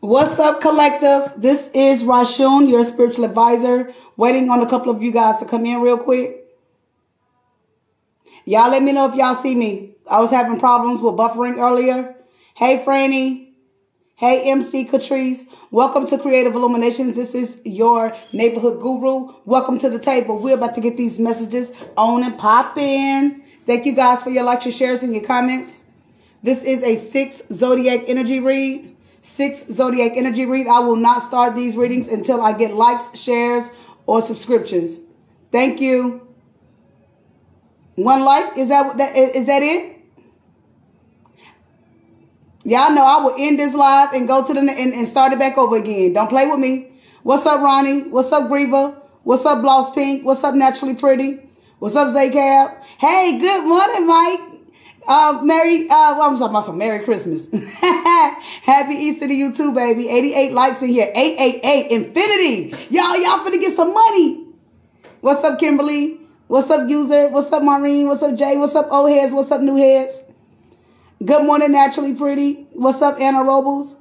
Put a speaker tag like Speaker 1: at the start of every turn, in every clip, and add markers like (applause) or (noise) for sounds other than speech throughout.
Speaker 1: What's up, collective? This is Rashun, your spiritual advisor. Waiting on a couple of you guys to come in real quick. Y'all let me know if y'all see me. I was having problems with buffering earlier. Hey, Franny. Hey, MC Catrice. Welcome to Creative Illuminations. This is your neighborhood guru. Welcome to the table. We're about to get these messages on and pop in. Thank you guys for your likes, your shares, and your comments. This is a six zodiac energy read. Six zodiac energy read. I will not start these readings until I get likes, shares, or subscriptions. Thank you. One like is that is that it? Y'all know I will end this live and go to the and, and start it back over again. Don't play with me. What's up, Ronnie? What's up, Griever? What's up, Bloss Pink? What's up, Naturally Pretty? What's up, Zaycab? Hey, good morning, Mike. Uh, Merry, uh, I'm talking about some Merry Christmas. (laughs) Happy Easter to you too, baby. 88 likes in here. 888 Infinity. Y'all, y'all finna get some money. What's up, Kimberly? What's up, user? What's up, Maureen? What's up, Jay? What's up, old heads? What's up, new heads? Good morning, naturally pretty. What's up, Anna Robles?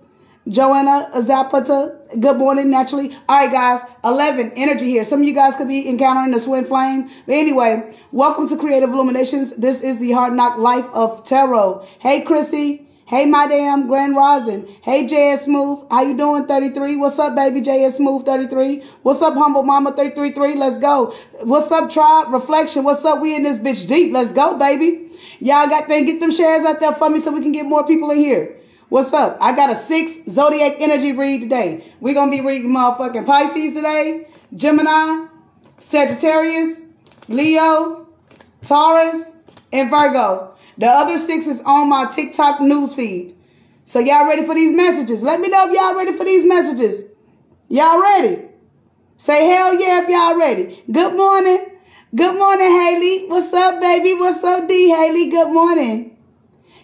Speaker 1: Joanna Zapata. Good morning, naturally. All right, guys. 11, energy here. Some of you guys could be encountering the twin flame. But anyway, welcome to Creative Illuminations. This is the Hard Knock Life of Tarot. Hey, Chrissy. Hey, my damn Grand Rosin. Hey, JS Smooth. How you doing, 33? What's up, baby? JS Smooth, 33. What's up, Humble Mama, 333? Let's go. What's up, Tribe Reflection? What's up? We in this bitch deep. Let's go, baby. Y'all got them. Get them shares out there for me so we can get more people in here. What's up? I got a six zodiac energy read today. We're going to be reading motherfucking Pisces today, Gemini, Sagittarius, Leo, Taurus, and Virgo. The other six is on my TikTok news feed. So y'all ready for these messages? Let me know if y'all ready for these messages. Y'all ready? Say hell yeah if y'all ready. Good morning. Good morning, Haley. What's up, baby? What's up, D? Haley, good morning.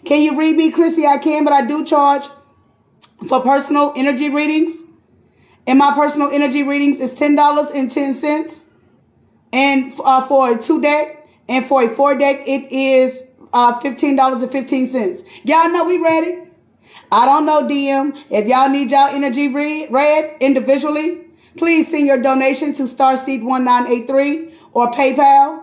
Speaker 1: Can you read me, Chrissy? I can, but I do charge for personal energy readings. And my personal energy readings is $10.10. And uh, for a two deck and for a four deck, it is uh, $15.15. Y'all know we ready? I don't know, DM. If y'all need y'all energy read, read individually, please send your donation to Starseed1983 or PayPal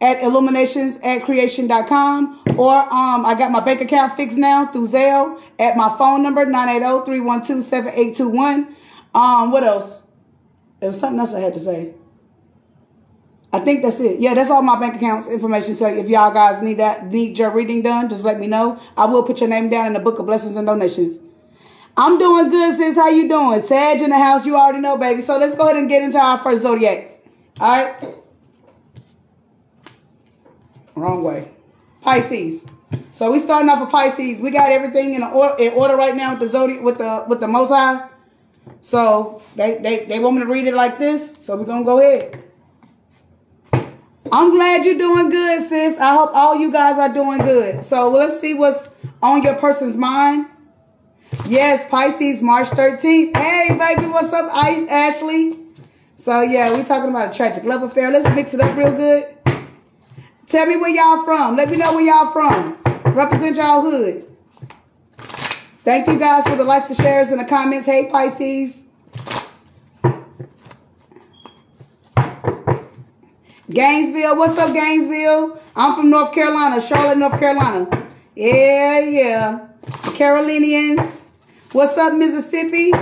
Speaker 1: at illuminations at creation.com or um, I got my bank account fixed now through Zelle at my phone number 980-312-7821. Um, what else? There was something else I had to say. I think that's it. Yeah, that's all my bank accounts information. So if y'all guys need that, need your reading done, just let me know. I will put your name down in the book of blessings and donations. I'm doing good, sis. How you doing? Sag in the house, you already know, baby. So let's go ahead and get into our first zodiac. All right. Wrong way. Pisces. So we starting off with Pisces. We got everything in order, in order right now with the zodiac with the with the Most High. So they, they they want me to read it like this. So we're gonna go ahead. I'm glad you're doing good, sis. I hope all you guys are doing good. So let's see what's on your person's mind. Yes, Pisces, March 13th. Hey, baby, what's up, I, Ashley? So yeah, we're talking about a tragic love affair. Let's mix it up real good. Tell me where y'all from. Let me know where y'all from. Represent y'all hood. Thank you guys for the likes and shares and the comments. Hey, Pisces. Gainesville. What's up, Gainesville? I'm from North Carolina, Charlotte, North Carolina. Yeah, yeah. Carolinians. What's up, Mississippi?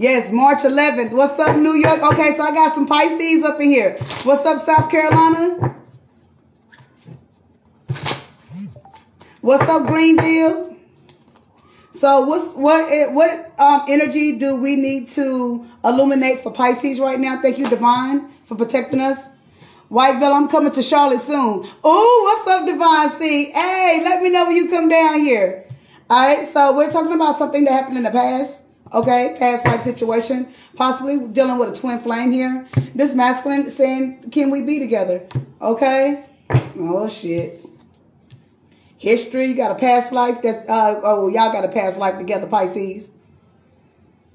Speaker 1: Yes, March 11th. What's up, New York? Okay, so I got some Pisces up in here. What's up, South Carolina? What's up, Greenville? So what's what eh, what um energy do we need to illuminate for Pisces right now? Thank you, Divine, for protecting us. Whiteville, I'm coming to Charlotte soon. Oh, what's up, Divine C? Hey, let me know when you come down here. All right, so we're talking about something that happened in the past. Okay, past life situation, possibly dealing with a twin flame here. This masculine saying, can we be together? Okay. Oh shit. History, you got a past life that's uh oh y'all got a past life together, Pisces.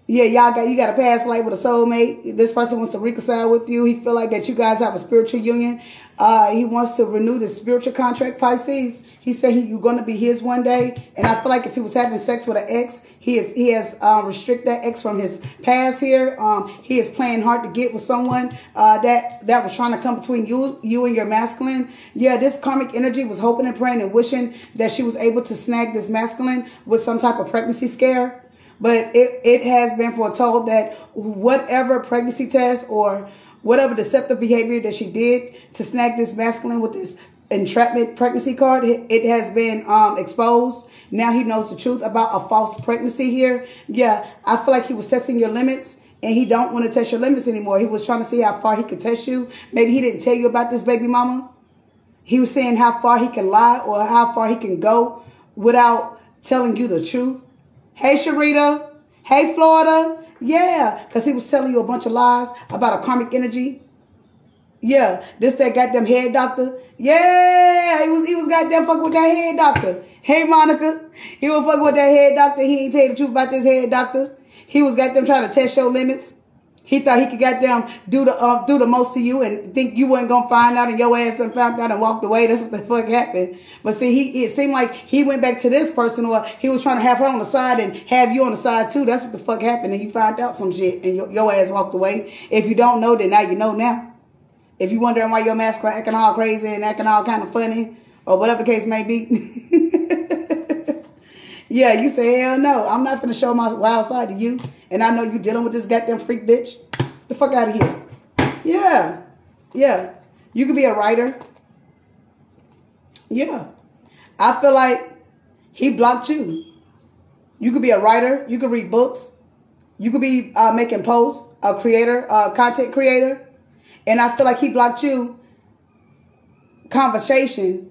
Speaker 1: Yeah, y'all got you got a past life with a soulmate. This person wants to reconcile with you. He feel like that you guys have a spiritual union. Uh, he wants to renew the spiritual contract, Pisces. He said he, you're going to be his one day. And I feel like if he was having sex with an ex, he is he has um, restricted that ex from his past here. Um, he is playing hard to get with someone uh, that that was trying to come between you you and your masculine. Yeah, this karmic energy was hoping and praying and wishing that she was able to snag this masculine with some type of pregnancy scare. But it, it has been foretold that whatever pregnancy test or whatever deceptive behavior that she did to snag this masculine with this entrapment pregnancy card, it has been um, exposed. Now he knows the truth about a false pregnancy here. Yeah, I feel like he was testing your limits and he don't want to test your limits anymore. He was trying to see how far he could test you. Maybe he didn't tell you about this baby mama. He was saying how far he can lie or how far he can go without telling you the truth. Hey, Sharita. Hey, Florida. Yeah, because he was telling you a bunch of lies about a karmic energy. Yeah, this that goddamn head doctor. Yeah, he was he was goddamn fucking with that head doctor. Hey, Monica. He was fucking with that head doctor. He ain't tell you the truth about this head doctor. He was goddamn trying to test your limits. He thought he could goddamn do the uh, do the most to you and think you wasn't gonna find out and your ass and found out and walked away. That's what the fuck happened. But see, he it seemed like he went back to this person or he was trying to have her on the side and have you on the side too. That's what the fuck happened. And you found out some shit and your, your ass walked away. If you don't know, then now you know now. If you wondering why your mask acting all crazy and acting all kind of funny or whatever the case may be. (laughs) yeah, you say, hell no. I'm not gonna show my wild side to you and I know you dealing with this goddamn freak bitch, Get the fuck out of here. Yeah. Yeah. You could be a writer. Yeah. I feel like he blocked you. You could be a writer. You could read books. You could be uh, making posts, a creator, a content creator. And I feel like he blocked you conversation.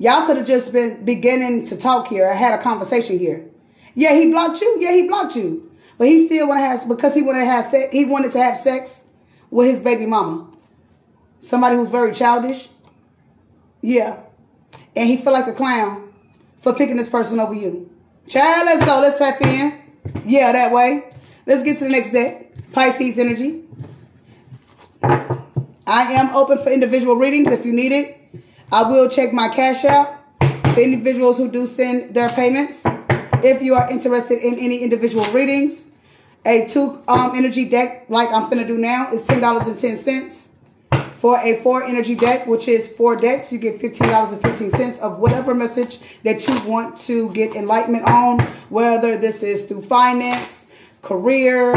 Speaker 1: Y'all could have just been beginning to talk here. I had a conversation here. Yeah, he blocked you. Yeah, he blocked you. But he still want to have because he wanted to have sex. He wanted to have sex with his baby mama, somebody who's very childish. Yeah, and he feel like a clown for picking this person over you. Child, let's go. Let's tap in. Yeah, that way. Let's get to the next deck. Pisces energy. I am open for individual readings if you need it. I will check my cash out for individuals who do send their payments. If you are interested in any individual readings, a two um, energy deck like I'm finna do now is $10.10. For a four energy deck, which is four decks, you get $15.15 of whatever message that you want to get enlightenment on, whether this is through finance, career,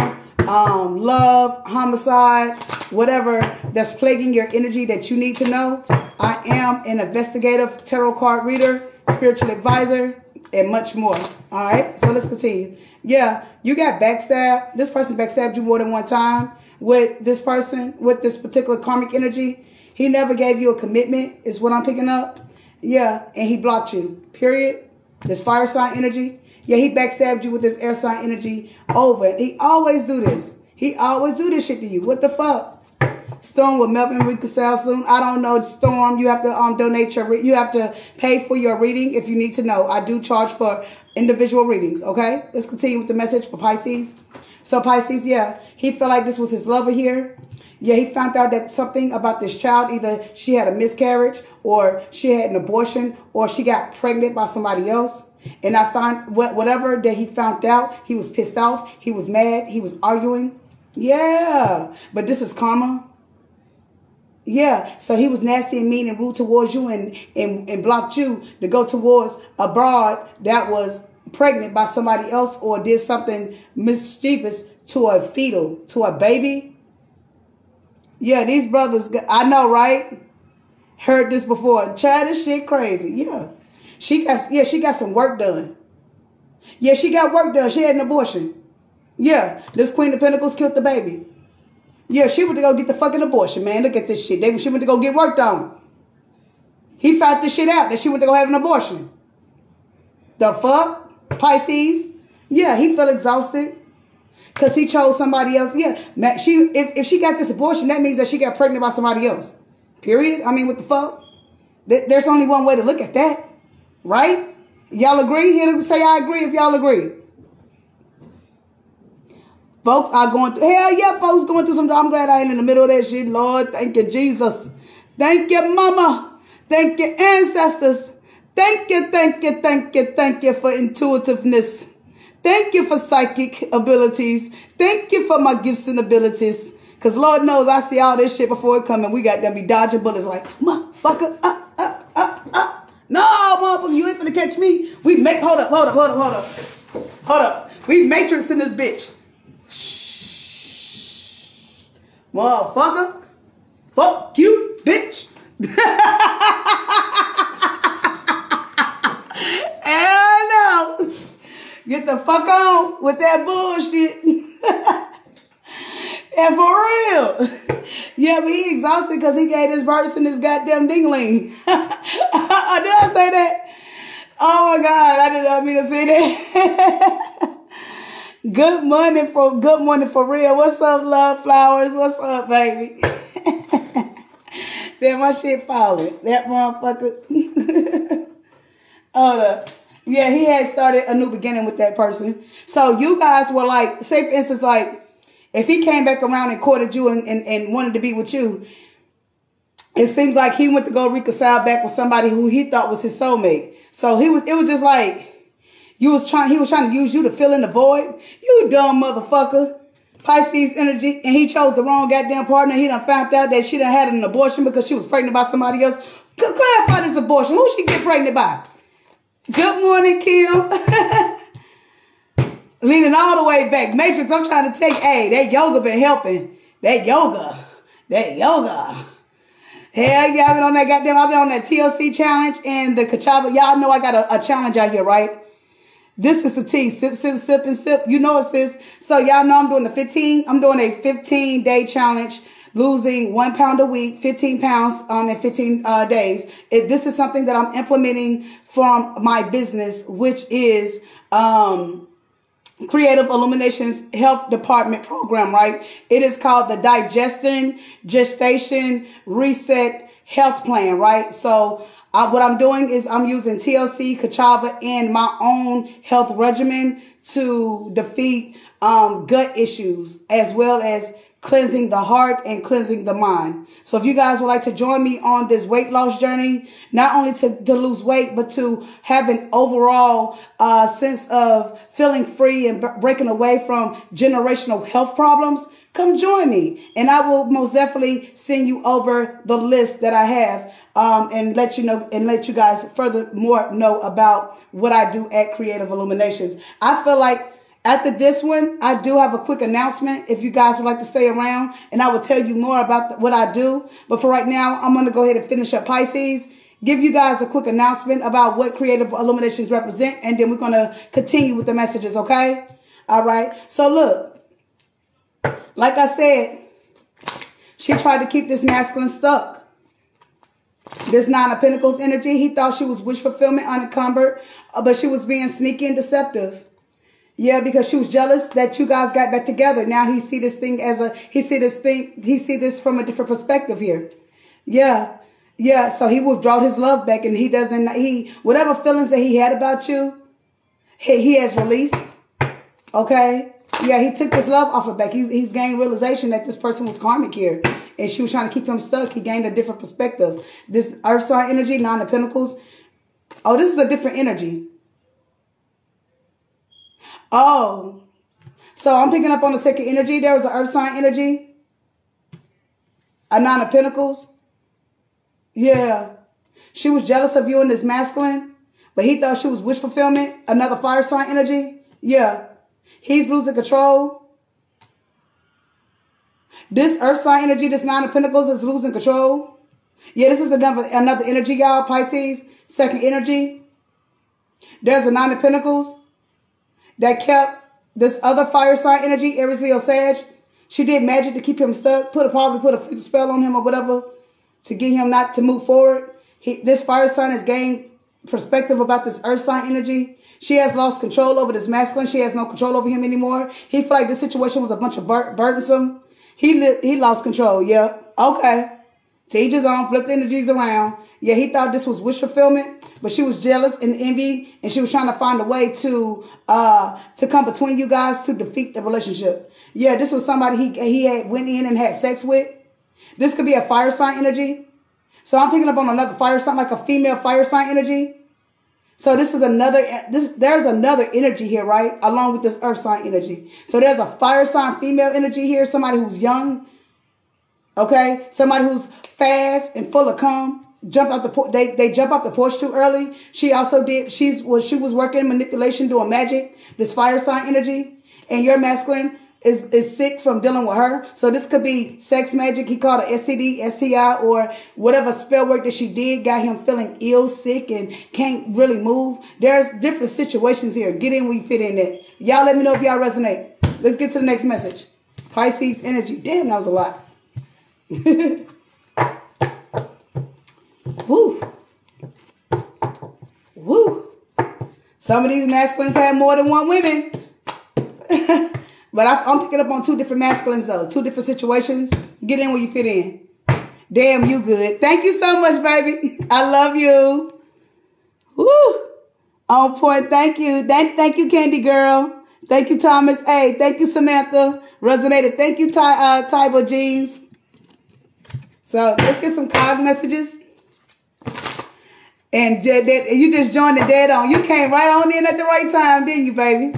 Speaker 1: um, love, homicide, whatever that's plaguing your energy that you need to know. I am an investigative tarot card reader, spiritual advisor, and much more. All right, so let's continue. Yeah, you got backstabbed. This person backstabbed you more than one time with this person, with this particular karmic energy. He never gave you a commitment, is what I'm picking up. Yeah, and he blocked you, period. This fire sign energy. Yeah, he backstabbed you with this air sign energy over. He always do this. He always do this shit to you. What the fuck? Storm with Melvin reconcile soon. I don't know. Storm, you have to um donate your you have to pay for your reading if you need to know. I do charge for individual readings. Okay, let's continue with the message for Pisces. So Pisces, yeah, he felt like this was his lover here. Yeah, he found out that something about this child, either she had a miscarriage or she had an abortion or she got pregnant by somebody else. And I find whatever that he found out, he was pissed off, he was mad, he was arguing. Yeah, but this is karma. Yeah, so he was nasty and mean and rude towards you and, and, and blocked you to go towards a broad that was pregnant by somebody else or did something mischievous to a fetal, to a baby. Yeah, these brothers, I know, right? Heard this before. Chad, this shit crazy. Yeah. She got, yeah, she got some work done. Yeah, she got work done. She had an abortion. Yeah, this Queen of Pentacles killed the baby. Yeah, she went to go get the fucking abortion, man. Look at this shit. They, she went to go get worked on. He found this shit out that she went to go have an abortion. The fuck? Pisces? Yeah, he felt exhausted. Because he chose somebody else. Yeah, she if, if she got this abortion, that means that she got pregnant by somebody else. Period. I mean, what the fuck? There's only one way to look at that. Right? Y'all agree? Here to say I agree if y'all agree. Folks are going through, hell yeah, folks going through some, I'm glad I ain't in the middle of that shit, Lord. Thank you, Jesus. Thank you, mama. Thank you, ancestors. Thank you, thank you, thank you, thank you for intuitiveness. Thank you for psychic abilities. Thank you for my gifts and abilities. Because Lord knows I see all this shit before it coming. We got them be dodging bullets like, motherfucker, uh, uh, uh, uh. No, motherfucker, you ain't finna catch me. We make, hold up, hold up, hold up, hold up. Hold up. We matrix in this bitch. Shh. Motherfucker. Fuck you, bitch. (laughs) Hell no. Get the fuck on with that bullshit. (laughs) and for real. (laughs) Yeah, but he exhausted because he gave this person this goddamn dingling. (laughs) did I say that? Oh my God, I did not mean to say that. (laughs) good morning for good morning for real. What's up, love flowers? What's up, baby? Damn, my shit falling. That motherfucker. Hold up. Yeah, he had started a new beginning with that person. So you guys were like, say for instance, like if he came back around and courted you and, and, and wanted to be with you, it seems like he went to go reconcile back with somebody who he thought was his soulmate. So he was, it was just like, you was trying, he was trying to use you to fill in the void. You dumb motherfucker. Pisces energy, and he chose the wrong goddamn partner. He done found out that she done had an abortion because she was pregnant by somebody else. Clarify this abortion. Who she get pregnant by? Good morning, Kim. (laughs) Leaning all the way back. Matrix, I'm trying to take, hey, that yoga been helping. That yoga. That yoga. Hell yeah, I've been on that goddamn, I've been on that TLC challenge and the Kachava. Y'all know I got a, a challenge out here, right? This is the tea. Sip, sip, sip, and sip. You know it, sis. So y'all know I'm doing the 15. I'm doing a 15 day challenge, losing one pound a week, 15 pounds um, in 15 uh, days. It, this is something that I'm implementing from my business, which is um, Creative Illuminations Health Department program, right? It is called the Digestion Gestation Reset Health Plan, right? So uh, what I'm doing is I'm using TLC, Kachava, and my own health regimen to defeat um, gut issues as well as cleansing the heart and cleansing the mind. So if you guys would like to join me on this weight loss journey, not only to, to lose weight, but to have an overall uh, sense of feeling free and b- breaking away from generational health problems, come join me. And I will most definitely send you over the list that I have um, and let you know and let you guys furthermore know about what I do at Creative Illuminations. I feel like after this one, I do have a quick announcement if you guys would like to stay around and I will tell you more about the, what I do. But for right now, I'm going to go ahead and finish up Pisces, give you guys a quick announcement about what Creative Illuminations represent, and then we're going to continue with the messages, okay? All right. So look, like I said, she tried to keep this masculine stuck. This Nine of Pentacles energy, he thought she was wish fulfillment unencumbered, uh, but she was being sneaky and deceptive. Yeah, because she was jealous that you guys got back together. Now he see this thing as a, he see this thing, he see this from a different perspective here. Yeah. Yeah. So he withdrew his love back and he doesn't, he, whatever feelings that he had about you, he, he has released. Okay. Yeah, he took this love off her back. He's, he's gained realization that this person was karmic here. And she was trying to keep him stuck. He gained a different perspective. This earth sign energy, nine of pentacles. Oh, this is a different energy. Oh. So I'm picking up on the second energy. There was an earth sign energy. A nine of pentacles. Yeah. She was jealous of you in this masculine. But he thought she was wish fulfillment. Another fire sign energy. Yeah. He's losing control. This earth sign energy, this nine of pentacles is losing control. Yeah, this is another, another energy, y'all. Pisces, second energy. There's a nine of pentacles that kept this other fire sign energy, Aries, Leo, Sag. She did magic to keep him stuck, put a, probably put a spell on him or whatever to get him not to move forward. He, this fire sign has gained perspective about this earth sign energy. She has lost control over this masculine. She has no control over him anymore. He felt like this situation was a bunch of bur- burdensome. He he lost control. Yeah. Okay. To each his own. Flip the energies around. Yeah, he thought this was wish fulfillment, but she was jealous and envy, and she was trying to find a way to uh to come between you guys to defeat the relationship. Yeah, this was somebody he he had went in and had sex with. This could be a fire sign energy. So I'm picking up on another fire sign, like a female fire sign energy. So this is another this there's another energy here, right? Along with this earth sign energy. So there's a fire sign female energy here, somebody who's young. Okay? Somebody who's fast and full of calm. Jumped off the porch. They they jump off the porch too early. She also did. She's was she was working manipulation, doing magic. This fire sign energy, and your masculine is, is sick from dealing with her. So this could be sex magic. He called it STD, STI, or whatever spell work that she did got him feeling ill, sick, and can't really move. There's different situations here. Get in we fit in there. Y'all let me know if y'all resonate. Let's get to the next message. Pisces energy. Damn, that was a lot. (laughs) Woo. Woo. Some of these masculines have more than one women. (laughs) But I, am picking up on two different masculines though, two different situations. Get in where you fit in. Damn, you good. Thank you so much, baby. (laughs) I love you. Woo. On point. Thank you. Thank, thank you, Candy Girl. Thank you, Thomas A. Thank you, Samantha. Resonated. Thank you, Ty, uh, Tybo Jeans. So let's get some card messages. And you just joined the dead on. You came right on in at the right time, didn't you, baby?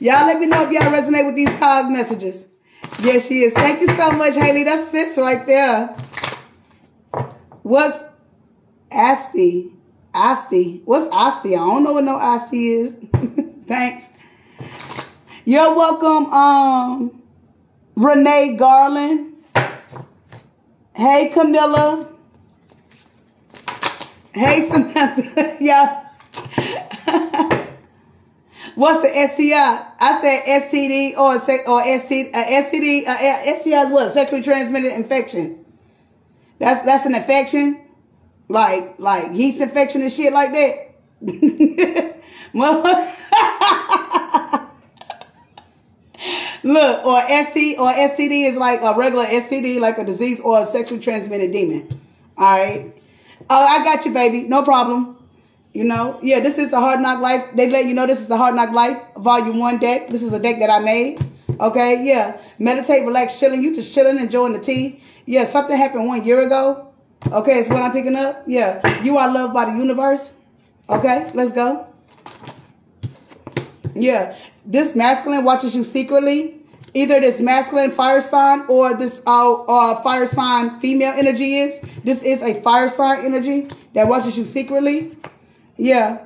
Speaker 1: Y'all let me know if y'all resonate with these cog messages. Yes, she is. Thank you so much, Haley. That's sis right there. What's Asti? Asti. What's Asti? I don't know what no Asti is. (laughs) Thanks. You're welcome, um, Renee Garland. Hey, Camilla. Hey, Samantha. (laughs) yeah. What's the STI? I said STD or or STD. Uh, STD. Uh, STI is what? Sexually transmitted infection. That's that's an infection, like like yeast infection and shit like that. (laughs) (laughs) Look, or SC or STD is like a regular STD, like a disease or a sexually transmitted demon. All right. Oh, I got you, baby. No problem. You know, yeah, this is the Hard Knock Life. They let you know this is the Hard Knock Life Volume 1 deck. This is a deck that I made. Okay, yeah. Meditate, relax, chilling. You just chilling, enjoying the tea. Yeah, something happened one year ago. Okay, it's what I'm picking up. Yeah, you are loved by the universe. Okay, let's go. Yeah, this masculine watches you secretly. Either this masculine fire sign or this uh, uh, fire sign female energy is. This is a fire sign energy that watches you secretly. Yeah.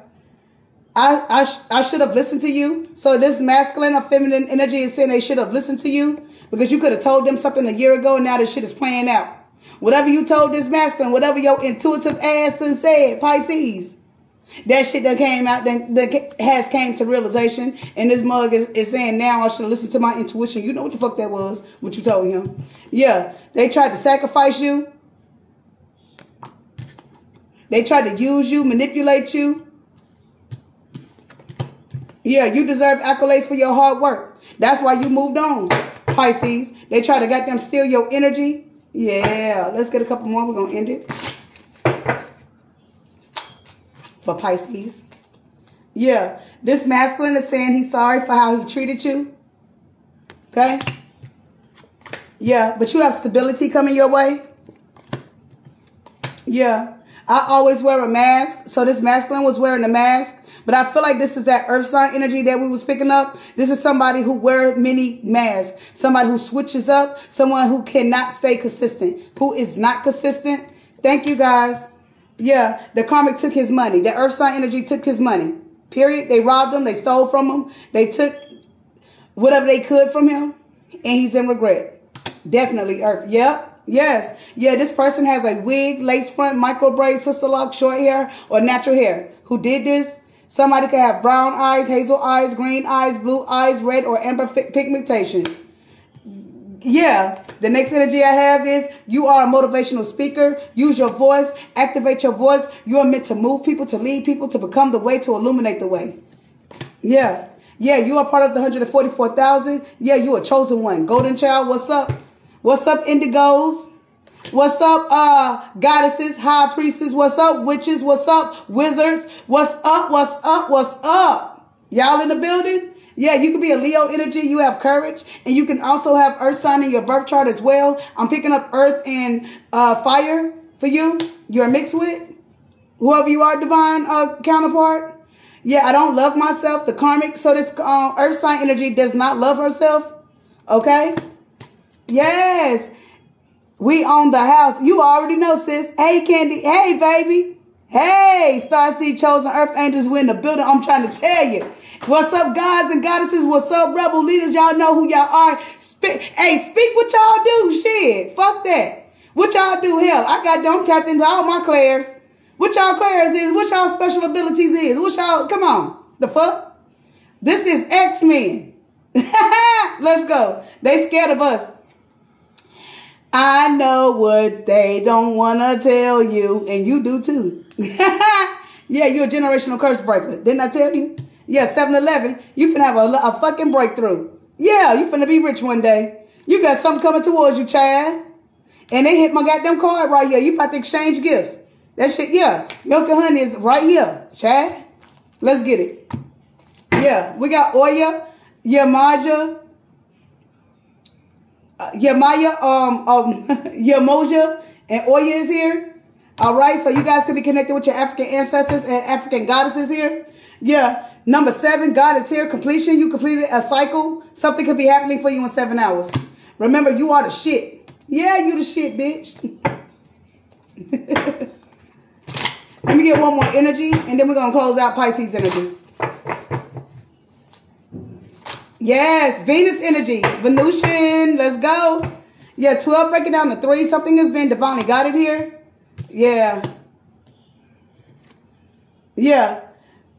Speaker 1: I, I, sh I should have listened to you. So this masculine or feminine energy is saying they should have listened to you because you could have told them something a year ago and now this shit is playing out. Whatever you told this masculine, whatever your intuitive ass then said, Pisces, that shit that came out, that, has came to realization. And this mug is, is saying now I should listen to my intuition. You know what the fuck that was, what you told him. Yeah, they tried to sacrifice you. They tried to use you, manipulate you. Yeah, you deserve accolades for your hard work. That's why you moved on, Pisces. They try to get them steal your energy. Yeah, let's get a couple more. We're to end it. For Pisces. Yeah, this masculine is saying he's sorry for how he treated you. Okay? Yeah, but you have stability coming your way. Yeah. I always wear a mask. So this masculine was wearing a mask. But I feel like this is that earth sign energy that we was picking up. This is somebody who wear many masks. Somebody who switches up. Someone who cannot stay consistent. Who is not consistent. Thank you guys. Yeah, the karmic took his money. The earth sign energy took his money. Period. They robbed him. They stole from him. They took whatever they could from him. And he's in regret. Definitely earth. Yep. Yes. Yeah, this person has a wig, lace front, micro braid, sister lock, short hair, or natural hair. Who did this? Somebody could have brown eyes, hazel eyes, green eyes, blue eyes, red, or amber pigmentation. Yeah, the next energy I have is you are a motivational speaker. Use your voice, activate your voice. You are meant to move people, to lead people, to become the way, to illuminate the way. Yeah. Yeah, you are part of the 144,000. Yeah, you a chosen one. Golden child, what's up? What's up, indigos? What's up, uh, goddesses, high priestess? What's up, witches? What's up, wizards? What's up? What's up? What's up? Y'all in the building? Yeah, you can be a Leo energy. You have courage, and you can also have Earth sign in your birth chart as well. I'm picking up Earth and uh, fire for you. You're mixed with whoever you are, divine uh, counterpart. Yeah, I don't love myself. The karmic. So this uh, Earth sign energy does not love herself. Okay. Yes. We own the house. You already know, sis. Hey, Candy. Hey, baby. Hey, Starseed Chosen Earth Angels, We're in the building. I'm trying to tell you. What's up, gods and goddesses? What's up, rebel leaders? Y'all know who y'all are. Hey, speak what y'all do. Shit. Fuck that. What y'all do? Hell, I got them tapped into all my clairs. What y'all clairs is, what y'all special abilities is. What y'all, come on. The fuck? This is X-Men. (laughs) Let's go. They scared of us. I know what they don't want to tell you, and you do too. (laughs) yeah, you're a generational curse breaker. Didn't I tell you? Yeah, 7-Eleven, you finna have a, a fucking breakthrough. Yeah, you finna be rich one day. You got something coming towards you, Chad. And they hit my goddamn card right here. You about to exchange gifts. That shit, yeah. Milk and honey is right here, Chad. Let's get it. Yeah, we got Oya, Yamaja, uh, Yamaya, um, um, (laughs) Yamoja, and Oya is here. All right, so you guys can be connected with your African ancestors and African goddesses here. Yeah, number seven, God is here. Completion, you completed a cycle. Something could be happening for you in seven hours. Remember, you are the shit. Yeah, you the shit, bitch. (laughs) Let me get one more energy, and then we're going to close out Pisces energy. Yes, Venus energy. Venusian, let's go. Yeah, 12 breaking down to 3. Something has been divinely guided here. Yeah. Yeah.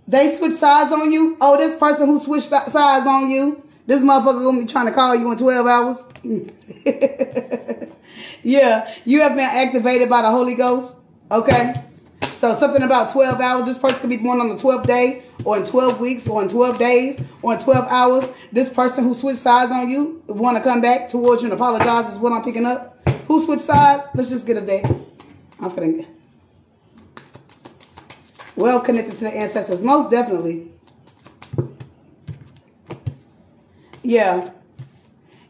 Speaker 1: They switch sides on you. Oh, this person who switched sides on you. This motherfucker gonna be trying to call you in 12 hours. (laughs) yeah, you have been activated by the Holy Ghost. Okay. So something about 12 hours. This person could be born on the 12th day or in 12 weeks or in 12 days or in 12 hours. This person who switched sides on you want to come back towards you and apologize is what I'm picking up. Who switched sides? Let's just get a day. I'm finna well connected to the ancestors. Most definitely. Yeah.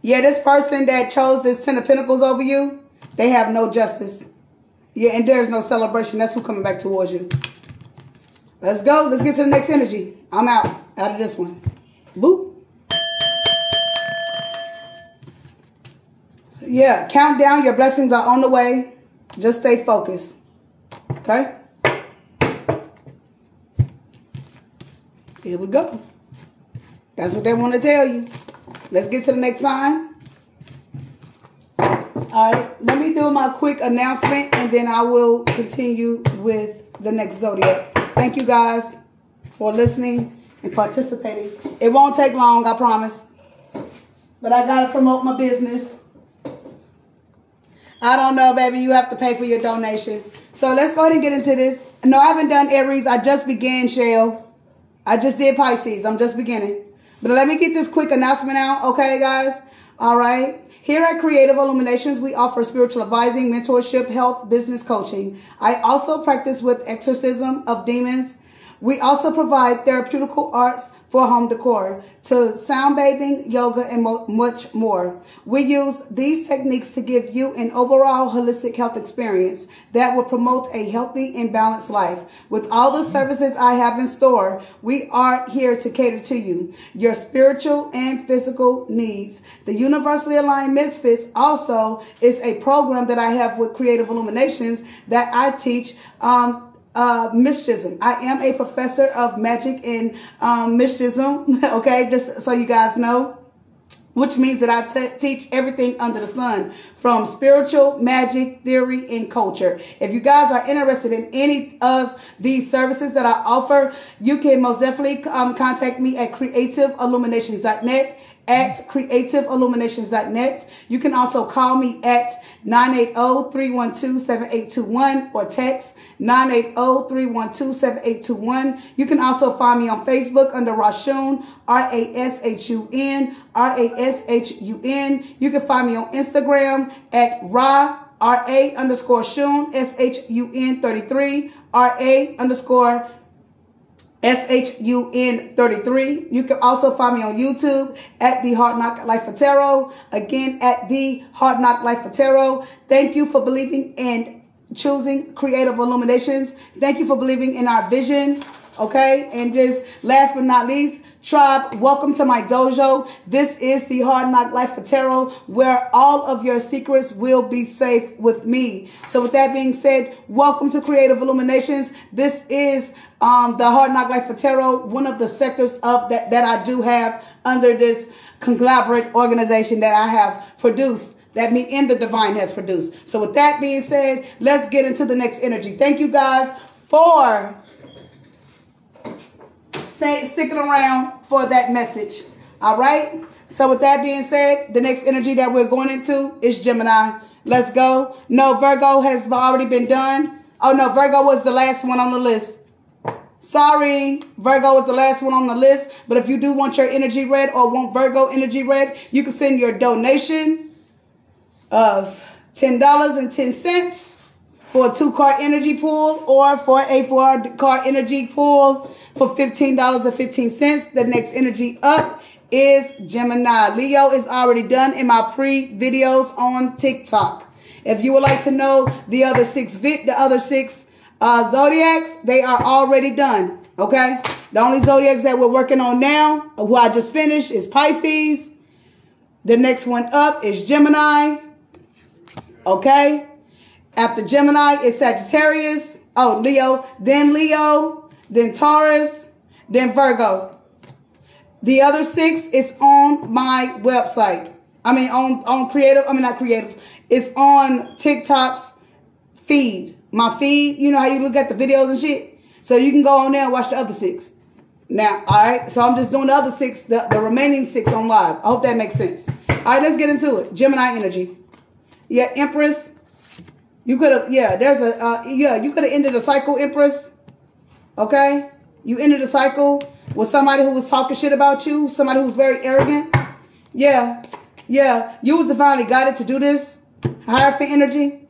Speaker 1: Yeah, this person that chose this Ten of Pentacles over you, they have no justice. Yeah, and there's no celebration. That's who coming back towards you. Let's go. Let's get to the next energy. I'm out. Out of this one. Boop. Yeah, count down. Your blessings are on the way. Just stay focused. Okay? Here we go. That's what they want to tell you. Let's get to the next sign. All right, let me do my quick announcement and then I will continue with the next zodiac. Thank you guys for listening and participating. It won't take long, I promise. But I got to promote my business. I don't know, baby. You have to pay for your donation. So let's go ahead and get into this. No, I haven't done Aries. I just began, Shell. I just did Pisces. I'm just beginning. But let me get this quick announcement out, okay, guys? All right. Here at Creative Illuminations, we offer spiritual advising, mentorship, health, business coaching. I also practice with exorcism of demons. We also provide therapeutical arts for home decor to sound bathing, yoga, and much more. We use these techniques to give you an overall holistic health experience that will promote a healthy and balanced life. With all the services I have in store, we are here to cater to you, your spiritual and physical needs. The Universally Aligned Misfits also is a program that I have with Creative Illuminations that I teach um, uh, mysticism. I am a professor of magic and um, mysticism. (laughs) okay, just so you guys know. Which means that I teach everything under the sun from spiritual, magic, theory, and culture. If you guys are interested in any of these services that I offer, you can most definitely um, contact me at creativeilluminations.net at creativeilluminations.net. You can also call me at 980-312-7821 or text 980-312-7821. You can also find me on Facebook under Rashun, R-A-S-H-U-N, R-A-S-H-U-N. You can find me on Instagram at Ra RA underscore Shun, S-H-U-N 33, R-A underscore S-H-U-N 33. You can also find me on YouTube at the Hard Knock Life of Tarot. Again, at the Hard Knock Life of Tarot. Thank you for believing and choosing Creative Illuminations. Thank you for believing in our vision. Okay. And just last but not least, Tribe, welcome to my dojo. This is the Hard Knock Life of Tarot, where all of your secrets will be safe with me. So with that being said, welcome to Creative Illuminations. This is um, the Hard Knock Life for Tarot, one of the sectors of that, that I do have under this conglomerate organization that I have produced that me in the divine has produced. So with that being said, let's get into the next energy. Thank you guys for stay sticking around for that message. All right. So with that being said, the next energy that we're going into is Gemini. Let's go. No, Virgo has already been done. Oh no, Virgo was the last one on the list. Sorry, Virgo is the last one on the list. But if you do want your energy read or want Virgo energy read, you can send your donation of $10.10 for a two card energy pool or for a four card energy pool for $15.15. The next energy up is Gemini. Leo is already done in my pre videos on TikTok. If you would like to know the other six the other six uh, zodiacs, they are already done. Okay. The only zodiacs that we're working on now, who I just finished, is Pisces. The next one up is Gemini. Okay. After Gemini is Sagittarius. Oh, Leo. Then Leo. Then Taurus. Then Virgo. The other six is on my website. I mean, on, on creative. I mean, not creative. It's on TikTok's feed. My feed. You know how you look at the videos and shit? So you can go on there and watch the other six. Now, all right. So I'm just doing the other six, the, the remaining six on live. I hope that makes sense. All right, let's get into it. Gemini energy. Yeah, Empress. You could have, yeah, there's a, uh, yeah, you could have ended a cycle, Empress. Okay? You ended a cycle with somebody who was talking shit about you, somebody who's very arrogant. Yeah, yeah, you was divinely guided to do this. Hierophant energy.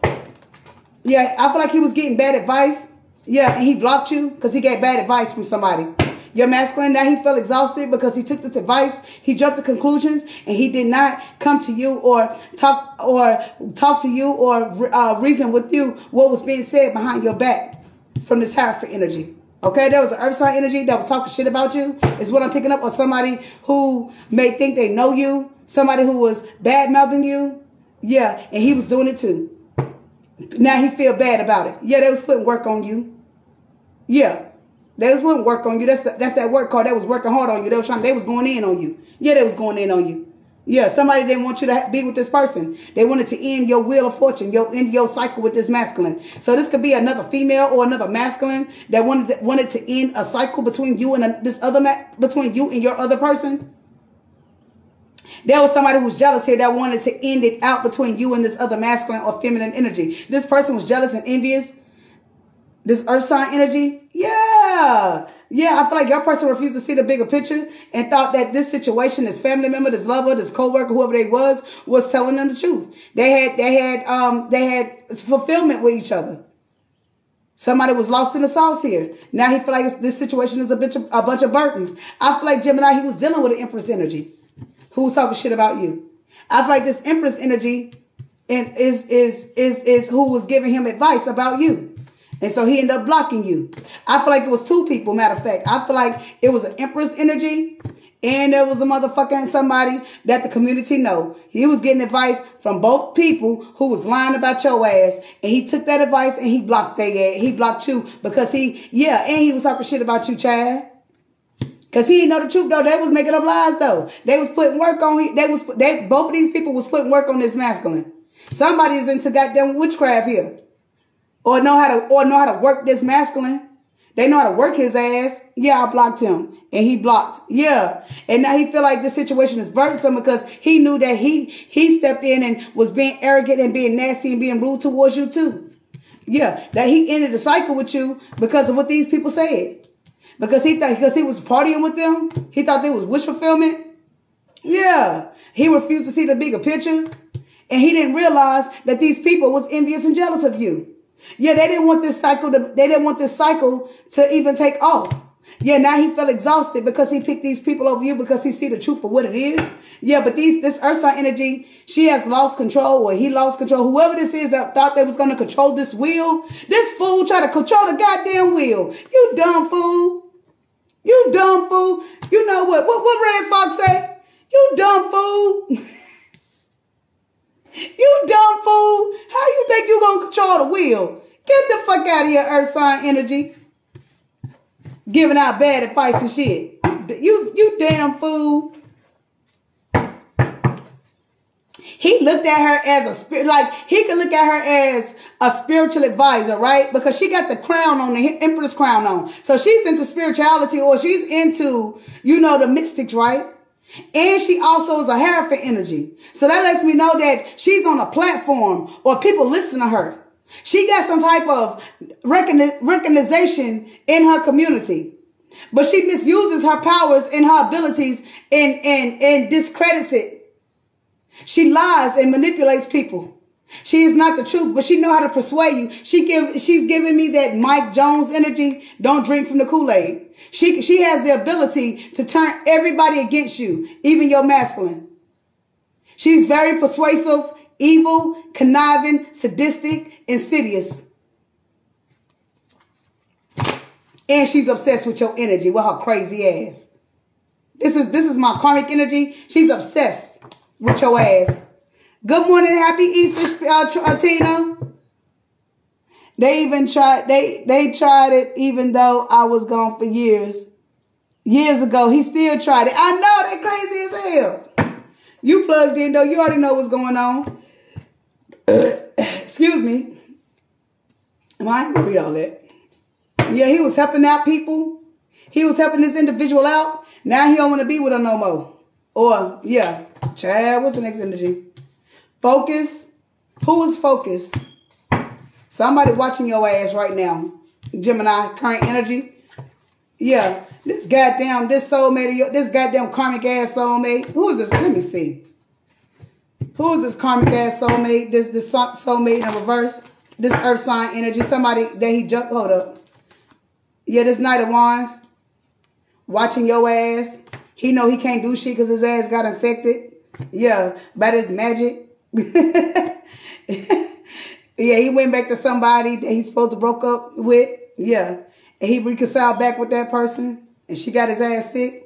Speaker 1: Yeah, I feel like he was getting bad advice. Yeah, and he blocked you because he got bad advice from somebody. Your masculine, now he felt exhausted because he took this advice. He jumped to conclusions and he did not come to you or talk or talk to you or uh, reason with you what was being said behind your back from this Hierophant energy. Okay, there was an earth sign energy that was talking shit about you. Is what I'm picking up, or somebody who may think they know you, somebody who was bad mouthing you. Yeah, and he was doing it too. Now he feel bad about it. Yeah, they was putting work on you. Yeah, they was putting work on you. That's the, that's that work card. That was working hard on you. They was trying. They was going in on you. Yeah, they was going in on you. Yeah, somebody didn't want you to be with this person. They wanted to end your wheel of fortune, your end your cycle with this masculine. So this could be another female or another masculine that wanted to, wanted to end a cycle between you and a, this other ma- between you and your other person. There was somebody who was jealous here that wanted to end it out between you and this other masculine or feminine energy. This person was jealous and envious. This earth sign energy, yeah. Yeah, I feel like your person refused to see the bigger picture and thought that this situation, this family member, this lover, this co-worker, whoever they was, was telling them the truth. They had, they had, um, they had fulfillment with each other. Somebody was lost in the sauce here. Now he feel like this situation is a bunch of, a bunch of burdens. I feel like Gemini, he was dealing with an Empress energy who was talking shit about you. I feel like this Empress energy and is, is, is, is who was giving him advice about you. And so he ended up blocking you. I feel like it was two people, matter of fact. I feel like it was an empress energy and there was a motherfucking somebody that the community know. He was getting advice from both people who was lying about your ass. And he took that advice and he blocked their ass. He blocked you because he, yeah, and he was talking shit about you, Chad. Cause he didn't know the truth though. They was making up lies though. They was putting work on. They was they both of these people was putting work on this masculine. Somebody is into goddamn witchcraft here or know how to or know how to work this masculine. They know how to work his ass. Yeah, I blocked him and he blocked. Yeah. And now he feel like this situation is burdensome because he knew that he he stepped in and was being arrogant and being nasty and being rude towards you too. Yeah. That he ended the cycle with you because of what these people said. Because he thought because he was partying with them, he thought they was wish fulfillment. Yeah. He refused to see the bigger picture. And he didn't realize that these people was envious and jealous of you. Yeah, they didn't want this cycle to, they didn't want this cycle to even take off. Yeah, now he felt exhausted because he picked these people over you because he see the truth for what it is. Yeah, but these this earth sign energy, she has lost control or he lost control. Whoever this is that thought they was going to control this wheel, this fool try to control the goddamn wheel. You dumb fool. You dumb fool. You know what? What, what Redd Foxx say? You dumb fool. (laughs) you dumb fool. How you think you to control the wheel? Get the fuck out of here, earth sign energy giving out bad advice and shit. You, you damn fool. He looked at her as a spirit, like he could look at her as a spiritual advisor, right? Because she got the crown on, the empress crown on. So she's into spirituality or she's into, you know, the mystics, right? And she also is a Hierophant energy. So that lets me know that she's on a platform or people listen to her. She got some type of recognition in her community. But she misuses her powers and her abilities and, and, and discredits it. She lies and manipulates people. She is not the truth, but she know how to persuade you. She give, she's giving me that Mike Jones energy. Don't drink from the Kool-Aid. She, she has the ability to turn everybody against you, even your masculine. She's very persuasive evil, conniving, sadistic, insidious. And she's obsessed with your energy, with her crazy ass. This is this is my karmic energy. She's obsessed with your ass. Good morning, happy Easter, uh, uh, Tina. They even tried. They they tried it, even though I was gone for years. Years ago, he still tried it. I know they crazy as hell. You plugged in though. You already know what's going on. (coughs) excuse me. Am I to read all that? Yeah, he was helping out people. He was helping this individual out. Now he don't want to be with her no more. Or, yeah. Chad, what's the next energy? Focus. Who is focus? Somebody watching your ass right now. Gemini, current energy. Yeah. This goddamn, this soulmate, this goddamn karmic ass soulmate. Who is this? Let me see. Who is this karmic ass soulmate? This this soulmate in reverse. This earth sign energy. Somebody that he jumped. Hold up. Yeah, this Knight of Wands. Watching your ass. He know he can't do shit because his ass got infected. Yeah, by this magic. (laughs) yeah, he went back to somebody that he's supposed to broke up with. Yeah. And he reconciled back with that person. And she got his ass sick.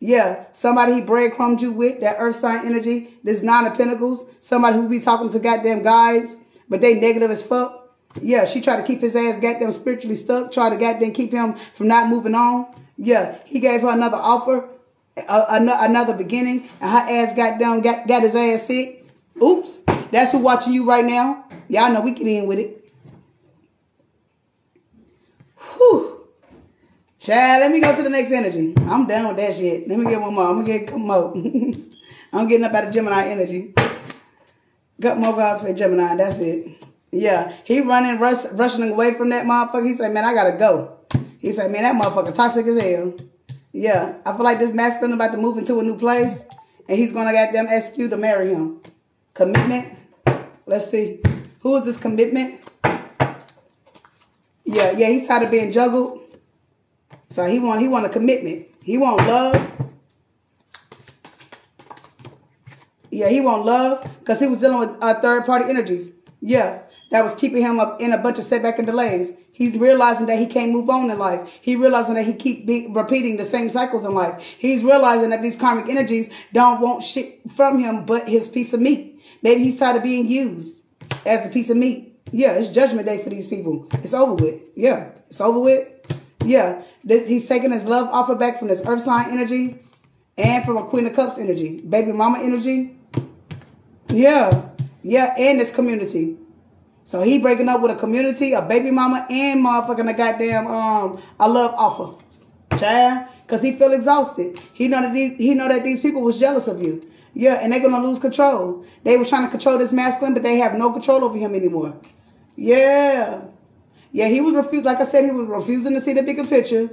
Speaker 1: Yeah, somebody he breadcrumbed you with, that earth sign energy, this nine of pentacles, somebody who be talking to goddamn guys, but they negative as fuck. Yeah, she tried to keep his ass goddamn spiritually stuck, try to goddamn keep him from not moving on. Yeah, he gave her another offer, another beginning, and her ass got down, got, got his ass sick. Oops, that's who watching you right now. Y'all know we can end with it. Whew. Chad, let me go to the next energy. I'm done with that shit. Let me get one more. I'm gonna get a couple more. (laughs) I'm getting up out of Gemini energy. Got more vibes for Gemini. That's it. Yeah, he running, rush, rushing away from that motherfucker. He said, man, I gotta go. He said, man, that motherfucker toxic as hell. Yeah, I feel like this masculine about to move into a new place, and he's gonna get them ask you to marry him. Commitment. Let's see. Who is this commitment? Yeah, yeah, he's tired of being juggled. So he want he want a commitment. He want love. Yeah, he want love because he was dealing with uh, third party energies. Yeah, that was keeping him up in a bunch of setback and delays. He's realizing that he can't move on in life. He realizing that he keep be, repeating the same cycles in life. He's realizing that these karmic energies don't want shit from him but his piece of meat. Maybe he's tired of being used as a piece of meat. Yeah, it's judgment day for these people. It's over with. Yeah, it's over with. Yeah, this, he's taking his love offer back from this earth sign energy and from a queen of cups energy. Baby mama energy. Yeah. Yeah, and this community. So he breaking up with a community, a baby mama, and motherfucking a goddamn um a love offer. Child. Cause he feel exhausted. He know that these he know that these people was jealous of you. Yeah, and they're gonna lose control. They were trying to control this masculine, but they have no control over him anymore. Yeah. Yeah, he was refused. Like I said, he was refusing to see the bigger picture,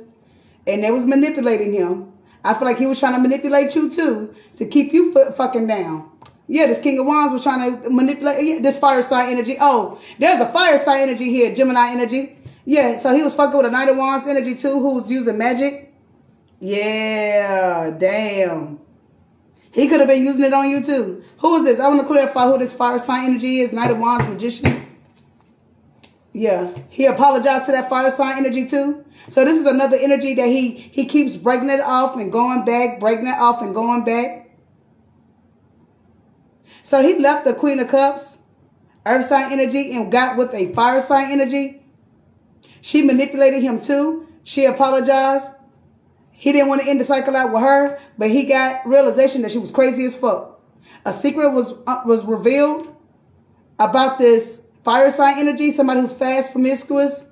Speaker 1: and they was manipulating him. I feel like he was trying to manipulate you too to keep you fucking down. Yeah, this King of Wands was trying to manipulate this fire sign energy. Oh, there's a fire sign energy here, Gemini energy. Yeah, so he was fucking with a Knight of Wands energy too, who was using magic. Yeah, damn. He could have been using it on you too. Who is this? I want to clarify who this fire sign energy is. Knight of Wands magician. Yeah, he apologized to that fire sign energy too. So this is another energy that he he keeps breaking it off and going back, breaking it off and going back. So he left the Queen of Cups, Earth sign energy, and got with a fire sign energy. She manipulated him too. She apologized. He didn't want to end the cycle out with her, but he got realization that she was crazy as fuck. A secret was uh, was revealed about this fire sign energy, somebody who's fast, promiscuous.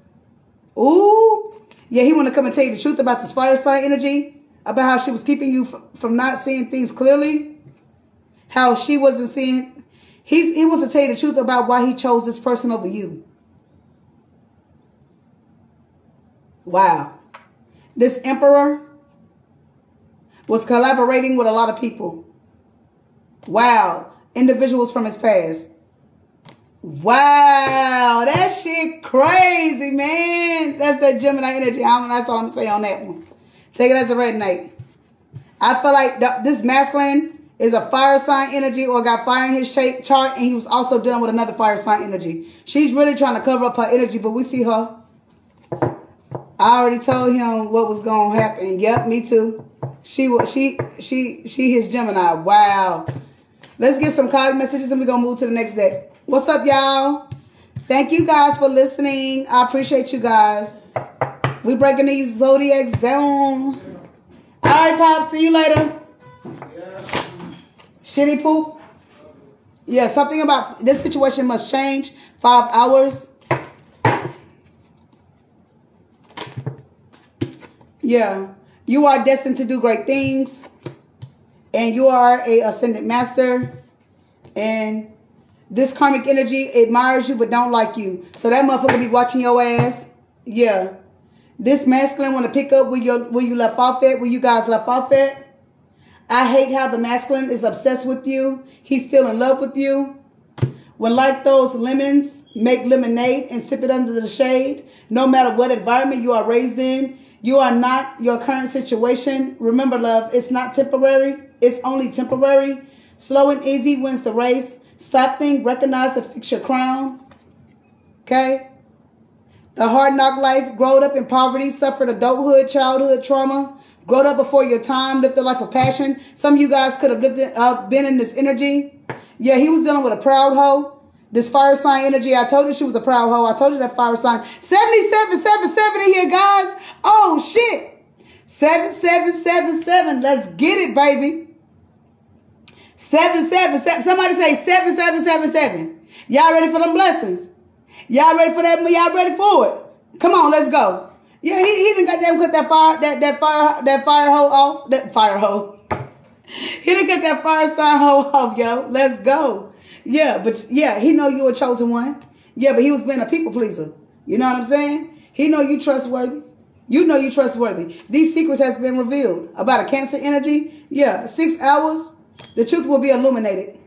Speaker 1: Ooh. Yeah, he want to come and tell you the truth about this fire sign energy, about how she was keeping you from not seeing things clearly, how she wasn't seeing. He's, he wants to tell you the truth about why he chose this person over you. Wow. This emperor was collaborating with a lot of people. Wow. Individuals from his past. Wow. That shit crazy, man. That's that Gemini energy. That's all I'm going to say on that one. Take it as a red knight. I feel like this masculine is a fire sign energy or got fire in his chart and he was also dealing with another fire sign energy. She's really trying to cover up her energy, but we see her. I already told him what was going to happen. Yep, me too. She was she she she his Gemini. Wow. Let's get some card messages and we're gonna move to the next deck. What's up, y'all? Thank you guys for listening. I appreciate you guys. We breaking these zodiacs down. All right, Pop. See you later. Shitty poop. Yeah, something about this situation must change. Five hours. Yeah. You are destined to do great things. And you are a ascendant master. And this karmic energy admires you but don't like you. So that motherfucker be watching your ass. Yeah. This masculine want to pick up where, you where you left off at, where you guys left off at. I hate how the masculine is obsessed with you. He's still in love with you. When life throws lemons, make lemonade and sip it under the shade. No matter what environment you are raised in, you are not your current situation. Remember, love, it's not temporary. It's only temporary. Slow and easy wins the race. Stop think, recognize, and fix your crown. Okay? The hard knock life, growed up in poverty, suffered adulthood, childhood trauma, growed up before your time, lived a life of passion. Some of you guys could have lived in, uh, been in this energy. Yeah, he was dealing with a proud hoe. This fire sign energy, I told you she was a proud hoe. I told you that fire sign. 7777 in here, guys. Oh, shit. 7777. Let's get it, baby. 777. Somebody say 7777. Y'all ready for them blessings? Y'all ready for that? Y'all ready for it? Come on, let's go. Yeah, he, he didn't got them cut that fire that that fire that fire hole off. That fire hole. (laughs) he didn't get that fire sign hole off, yo. Let's go. Yeah, but yeah, he know you a chosen one. Yeah, but he was being a people pleaser. You know what I'm saying? He know you trustworthy. You know you trustworthy. These secrets has been revealed about a cancer energy. Yeah, six hours, the truth will be illuminated.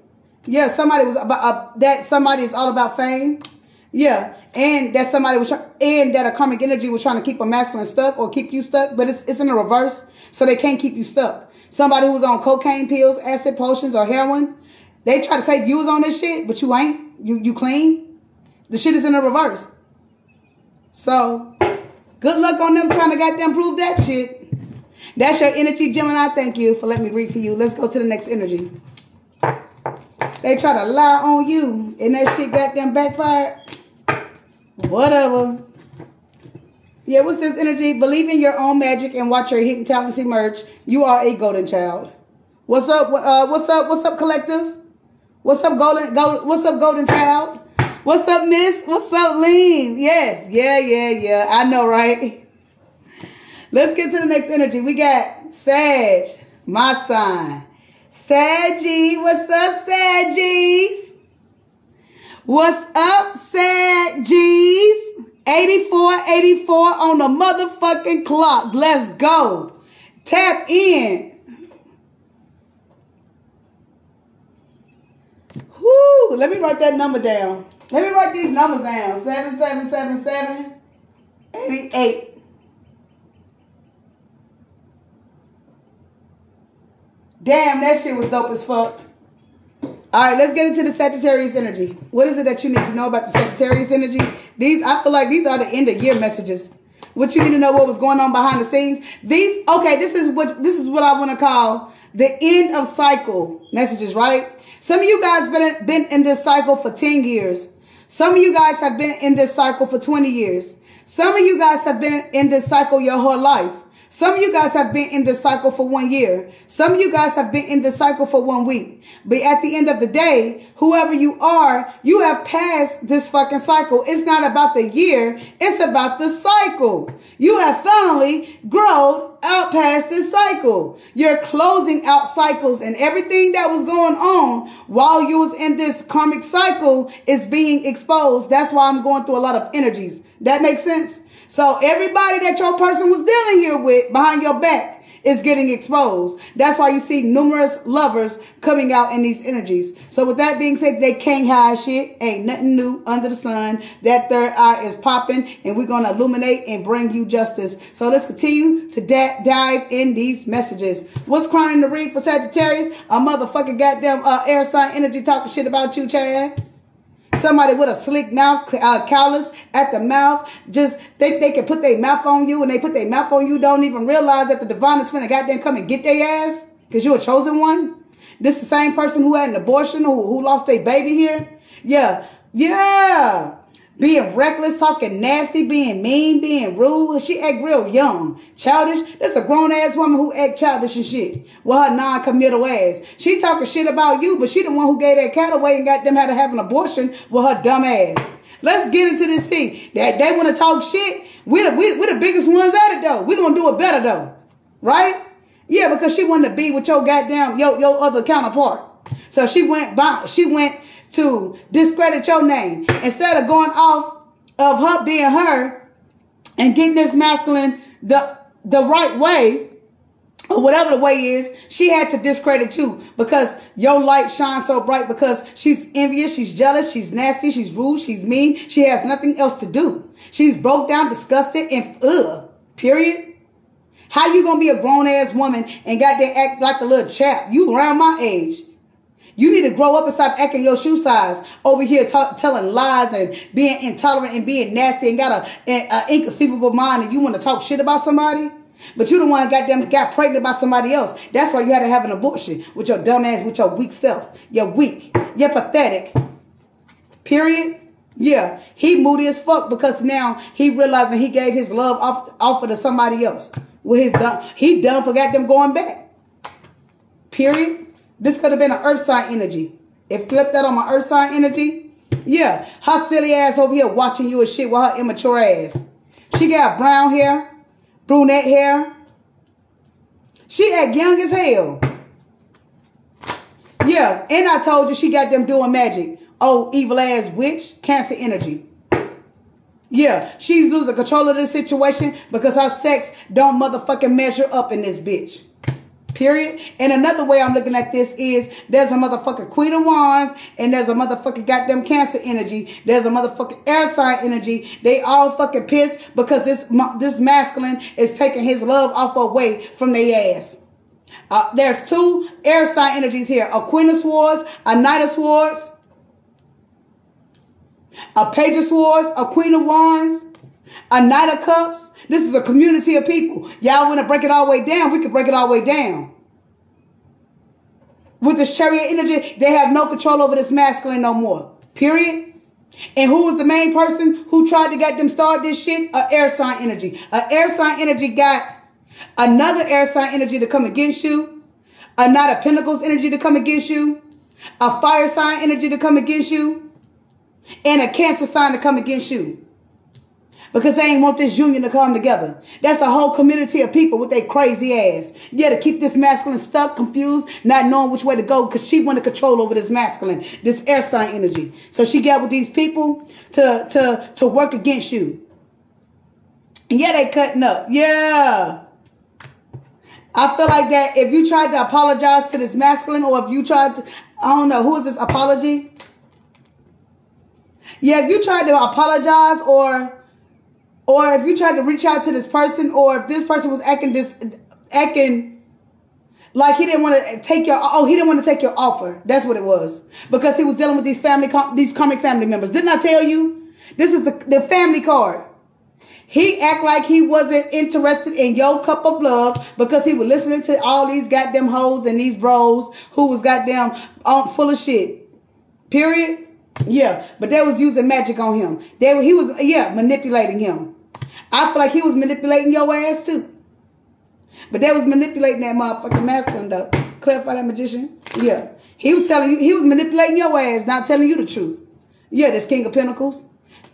Speaker 1: Yeah, somebody was about uh, that. Somebody is all about fame. Yeah, and that somebody was and that a karmic energy was trying to keep a masculine stuck or keep you stuck, but it's it's in the reverse, so they can't keep you stuck. Somebody who's on cocaine pills, acid potions, or heroin, they try to take you was on this shit, but you ain't. You you clean. The shit is in the reverse. So Good luck on them trying to goddamn prove that shit. That's your energy, Gemini. Thank you for letting me read for you. Let's go to the next energy. They try to lie on you and that shit goddamn backfired. Whatever. Yeah, what's this energy? Believe in your own magic and watch your hidden talents emerge. You are a golden child. What's up? Uh, what's up? What's up, collective? What's up, golden? Gold, what's up, golden child? What's up, miss? What's up, Lean? Yes. Yeah, yeah, yeah. I know, right? Let's get to the next energy. We got Sag, my sign. Saggy, what's up, Saggies? What's up, Saggies? 84, 84 on the motherfucking clock. Let's go. Tap in. Whoo, let me write that number down. Let me write these numbers down. 7777 88. Damn, that shit was dope as fuck. All right, let's get into the Sagittarius energy. What is it that you need to know about the Sagittarius energy? These, I feel like these are the end of year messages. What you need to know what was going on behind the scenes. These, okay, this is what this is what I want to call the end of cycle messages, right? Some of you guys been been in this cycle for 10 years. Some of you guys have been in this cycle for 20 years. Some of you guys have been in this cycle your whole life. Some of you guys have been in this cycle for one year. Some of you guys have been in this cycle for one week. But at the end of the day, whoever you are, you have passed this fucking cycle. It's not about the year. It's about the cycle. You have finally grown out past this cycle. You're closing out cycles and everything that was going on while you was in this karmic cycle is being exposed. That's why I'm going through a lot of energies. That makes sense? So everybody that your person was dealing here with behind your back is getting exposed. That's why you see numerous lovers coming out in these energies. So with that being said, they can't hide shit. Ain't nothing new under the sun. That third eye is popping and we're going to illuminate and bring you justice. So let's continue to dive in these messages. What's crying the read for Sagittarius? A motherfucking goddamn uh, air sign energy talking shit about you, Chad. Somebody with a slick mouth, uh, callous at the mouth, just think they can put their mouth on you and they put their mouth on you, don't even realize that the divine is finna goddamn come and get their ass because you're a chosen one. This the same person who had an abortion, who, who lost their baby here. Yeah, yeah being reckless, talking nasty, being mean, being rude. She act real young, childish. This a grown ass woman who act childish and shit with her non-committal ass. She talking shit about you, but she the one who gave that cat away and got them had to have an abortion with her dumb ass. Let's get into this scene. That they want to talk shit. We the, we, we the biggest ones at it though. We gonna do it better though. Right? Yeah, because she wanted to be with your goddamn your, your other counterpart. So she went by she went to discredit your name. Instead of going off of her being her and getting this masculine the the right way, or whatever the way is, she had to discredit you because your light shines so bright because she's envious, she's jealous, she's nasty, she's rude, she's mean, she has nothing else to do. She's broke down, disgusted, and ugh, period. How you gonna be a grown ass woman and got to act like a little chap? You around my age. You need to grow up and stop acting your shoe size over here telling lies and being intolerant and being nasty and got a, a, inconceivable mind and you want to talk shit about somebody. But you the one got them got pregnant by somebody else. That's why you had to have an abortion with your dumb ass, with your weak self. You're weak. You're pathetic. Period. Yeah, he moody as fuck because now he realizing he gave his love off offer to somebody else. With his done, he done forgot them going back. Period. This could have been an earth sign energy. It flipped that on my earth sign energy. Yeah, her silly ass over here watching you and shit with her immature ass. She got brown hair, brunette hair. She act young as hell. Yeah, and I told you she got them doing magic. Oh, evil ass witch, cancer energy. Yeah, she's losing control of this situation because her sex don't motherfucking measure up in this bitch. Period. And another way I'm looking at this is there's a motherfucking Queen of Wands and there's a motherfucking goddamn Cancer energy. There's a motherfucking air sign energy. They all fucking pissed because this this masculine is taking his love off away from their ass. Uh, there's two air sign energies here. A Queen of Swords, a Knight of Swords, a Page of Swords, a Queen of Wands, a Knight of Cups, this is a community of people. Y'all want to break it all the way down? We can break it all the way down. With this chariot energy, they have no control over this masculine no more. Period. And who was the main person who tried to get them start this shit? A air sign energy. A air sign energy got another air sign energy to come against you. A Knight of Pentacles energy to come against you. A fire sign energy to come against you. And a cancer sign to come against you because they ain't want this union to come together. That's a whole community of people with their crazy ass. Yeah, to keep this masculine stuck, confused, not knowing which way to go because she wanted control over this masculine, this air sign energy. So she got with these people to, to, to work against you. Yeah, they cutting up. Yeah. I feel like that if you tried to apologize to this masculine or if you tried to, I don't know. Who is this apology? Yeah, if you tried to apologize or or if you tried to reach out to this person or if this person was acting this acting like he didn't want to take your oh he didn't want to take your offer. That's what it was. Because he was dealing with these family these karmic family members. Didn't I tell you? This is the, the family card. He act like he wasn't interested in your cup of love because he was listening to all these goddamn hoes and these bros who was goddamn um, full of shit. Period. Yeah, but they was using magic on him. They he was yeah manipulating him. I feel like he was manipulating your ass too. But they was manipulating that motherfucking masculine though. Clarify that magician. Yeah, he was telling you he was manipulating your ass, not telling you the truth. Yeah, this King of Pentacles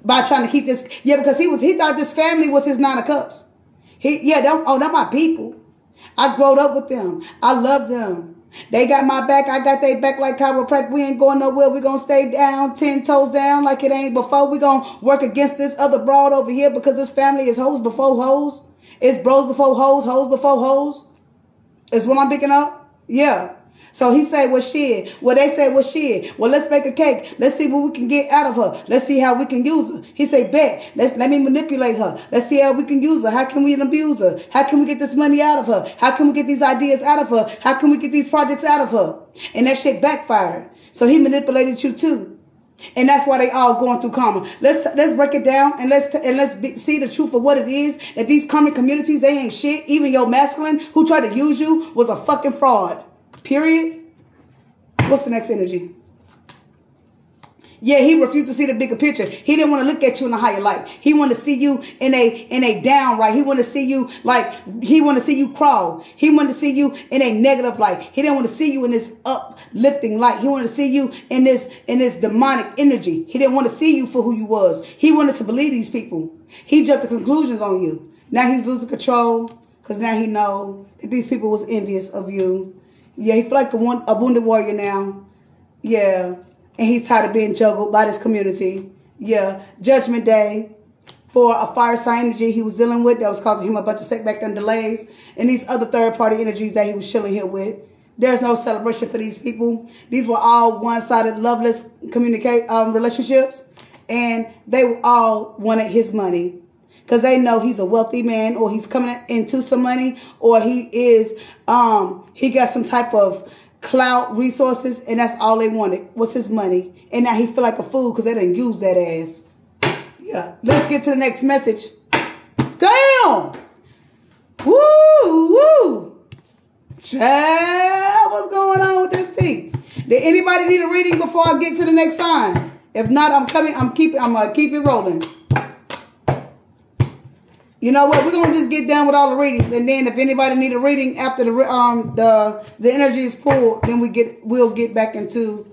Speaker 1: by trying to keep this. Yeah, because he was he thought this family was his nine of cups. He yeah, oh, they're my people. I growed up with them. I love them. They got my back. I got their back like chiropractic. We ain't going nowhere. We gonna stay down, ten toes down, like it ain't before. We gonna work against this other broad over here because this family is hoes before hoes. It's bros before hoes, hoes before hoes. Is what I'm picking up. Yeah. So he said, well, shit. Well, they said, well, shit. Well, let's make a cake. Let's see what we can get out of her. Let's see how we can use her. He said, bet. Let's let me manipulate her. Let's see how we can use her. How can we abuse her? How can we get this money out of her? How can we get these ideas out of her? How can we get these projects out of her? And that shit backfired. So he manipulated you too. And that's why they all going through karma. Let's let's break it down and let's and let's be, see the truth of what it is. That these karmic communities they ain't shit. Even your masculine who tried to use you was a fucking fraud. Period. What's the next energy? Yeah, he refused to see the bigger picture. He didn't want to look at you in a higher light. He wanted to see you in a in a downright. He wanted to see you like he wanted to see you crawl. He wanted to see you in a negative light. He didn't want to see you in this uplifting light. He wanted to see you in this in this demonic energy. He didn't want to see you for who you was. He wanted to believe these people. He jumped to conclusions on you. Now he's losing control because now he know that these people was envious of you. Yeah, he feel like a, one, a wounded warrior now. Yeah. And he's tired of being juggled by this community. Yeah. Judgment Day for a fire sign energy he was dealing with that was causing him a bunch of setback and delays. And these other third party energies that he was chilling here with. There's no celebration for these people. These were all one-sided, loveless communicate um, relationships. And they all wanted his money because they know he's a wealthy man or he's coming into some money or he is um he got some type of clout resources and that's all they wanted was his money. And now he feel like a fool because they didn't use that ass. Yeah. Let's get to the next message. Damn! Woo woo! Child, what's going on with this tea? Did anybody need a reading before i get to the next sign? If not i'm coming i'm keeping i'm gonna keep it rolling you know what? We're gonna just get down with all the readings, and then if anybody need a reading after the um the the energy is pulled, then we get we'll get back into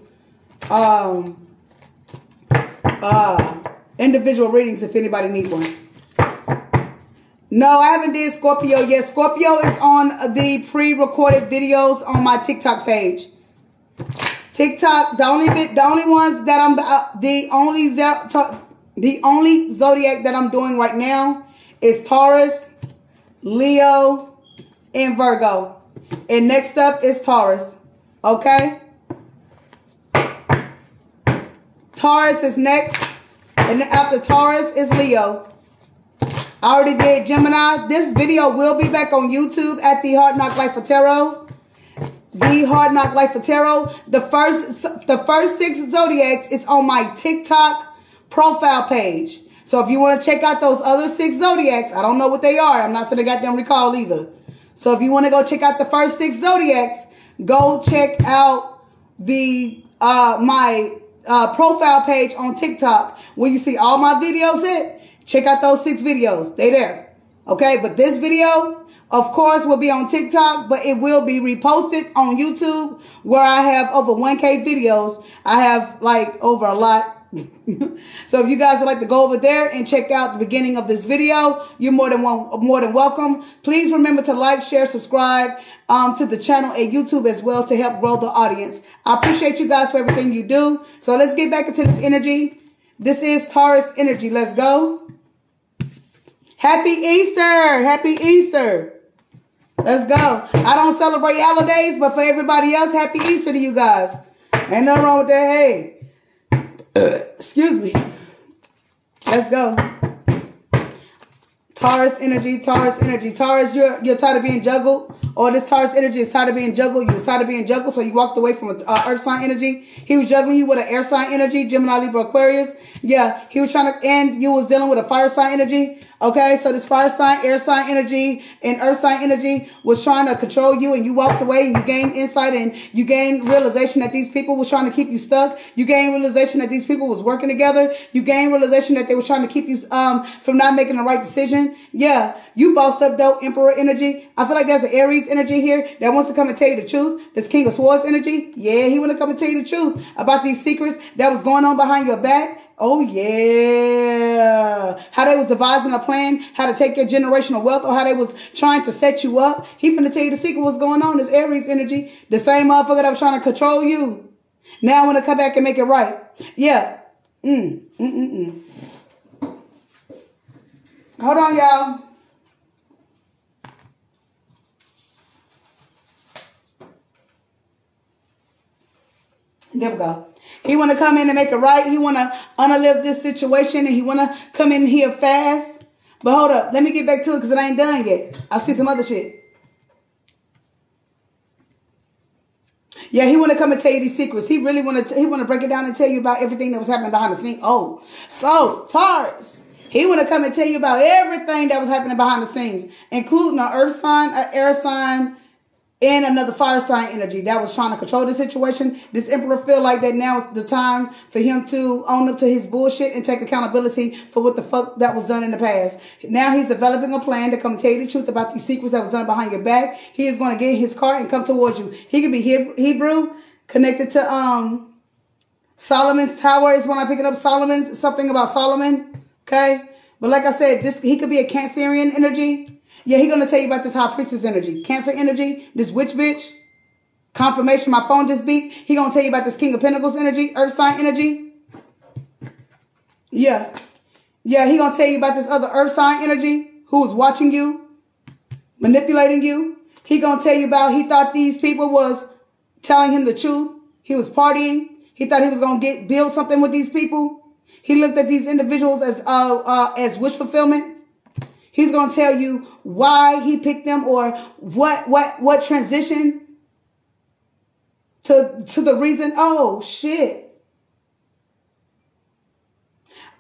Speaker 1: um uh individual readings if anybody need one. No, I haven't did Scorpio yet. Scorpio is on the pre-recorded videos on my TikTok page. TikTok, the only bit, the only ones that I'm, uh, the only the only zodiac that I'm doing right now is Taurus, Leo, and Virgo. And next up is Taurus. Okay? Taurus is next. And after Taurus is Leo. I already did Gemini. This video will be back on YouTube at the Hard Knock Life for Tarot. The Hard Knock Life for Tarot. The first, the first six zodiacs is on my TikTok profile page. So if you want to check out those other six zodiacs, I don't know what they are. I'm not going to get them recall either. So if you want to go check out the first six zodiacs, go check out the uh, my uh, profile page on TikTok where you see all my videos at. Check out those six videos. They there. Okay, but this video, of course, will be on TikTok, but it will be reposted on YouTube where I have over 1K videos. I have like over a lot (laughs) so if you guys would like to go over there and check out the beginning of this video, you're more than one, more than welcome. Please remember to like, share, subscribe um, to the channel and YouTube as well to help grow the audience. I appreciate you guys for everything you do. So let's get back into this energy. This is Taurus energy. Let's go. Happy Easter. Happy Easter. Let's go. I don't celebrate holidays, but for everybody else, happy Easter to you guys. Ain't nothing wrong with that. Hey, excuse me. Let's go. Taurus energy, Taurus energy. Taurus, you're you're tired of being juggled. Or this Taurus energy is tired of being juggled. You was tired of being juggled, so you walked away from a uh, earth sign energy. He was juggling you with an air sign energy, Gemini, Libra, Aquarius. Yeah, he was trying to, and you was dealing with a fire sign energy. Okay, so this fire sign, air sign energy, and earth sign energy was trying to control you, and you walked away, and you gained insight, and you gained realization that these people was trying to keep you stuck. You gained realization that these people was working together. You gained realization that they were trying to keep you um from not making the right decision. Yeah, you bossed up dope emperor energy. I feel like there's an Aries energy here that wants to come and tell you the truth. This King of Swords energy, yeah, he want to come and tell you the truth about these secrets that was going on behind your back. Oh yeah. How they was devising a plan, how to take your generational wealth, or how they was trying to set you up. He finna tell you the secret what's going on. This Aries energy. The same motherfucker that was trying to control you. Now I want to come back and make it right. Yeah. Mm, mm, mm, mm. Hold on, y'all. There we go. He want to come in and make it right. He want to unlive this situation and he want to come in here fast. But hold up. Let me get back to it because it ain't done yet. I see some other shit. Yeah, he want to come and tell you these secrets. He really want to. He want to break it down and tell you about everything that was happening behind the scenes. Oh, so Taurus, he want to come and tell you about everything that was happening behind the scenes, including an earth sign, an air sign, and another fire sign energy that was trying to control the situation. This emperor feel like that now is the time for him to own up to his bullshit and take accountability for what the fuck that was done in the past. Now he's developing a plan to come tell you the truth about these secrets that was done behind your back. He is going to get in his car and come towards you. He could be Hebrew, connected to um Solomon's Tower is when I pick it up. Solomon's something about Solomon. Okay. But like I said, this he could be a Cancerian energy. Yeah, he gonna tell you about this high priestess energy, cancer energy, this witch bitch. Confirmation, my phone just beat. He gonna tell you about this King of Pentacles energy, Earth sign energy. Yeah. Yeah, he gonna tell you about this other Earth sign energy who is watching you, manipulating you. He gonna tell you about he thought these people was telling him the truth. He was partying. He thought he was gonna get build something with these people. He looked at these individuals as uh, uh as wish fulfillment. He's going to tell you why he picked them or what what what transition to to the reason. Oh shit.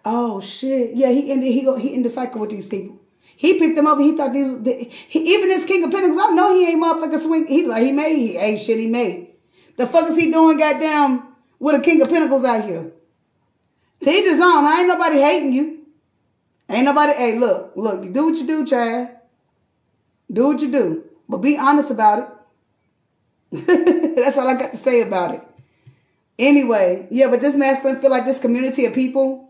Speaker 1: Oh shit. Yeah, he ended he go he ended the cycle with these people. He picked them up and he thought these he, even this King of Pentacles, I know he ain't motherfucking swing. He like he made he ain't shit he made. The fuck is he doing goddamn with a King of Pentacles out here? To each his own. I ain't nobody hating you. Ain't nobody, hey, look, look, you do what you do, Chad. Do what you do. But be honest about it. (laughs) That's all I got to say about it. Anyway, yeah, but this masculine feel like this community of people.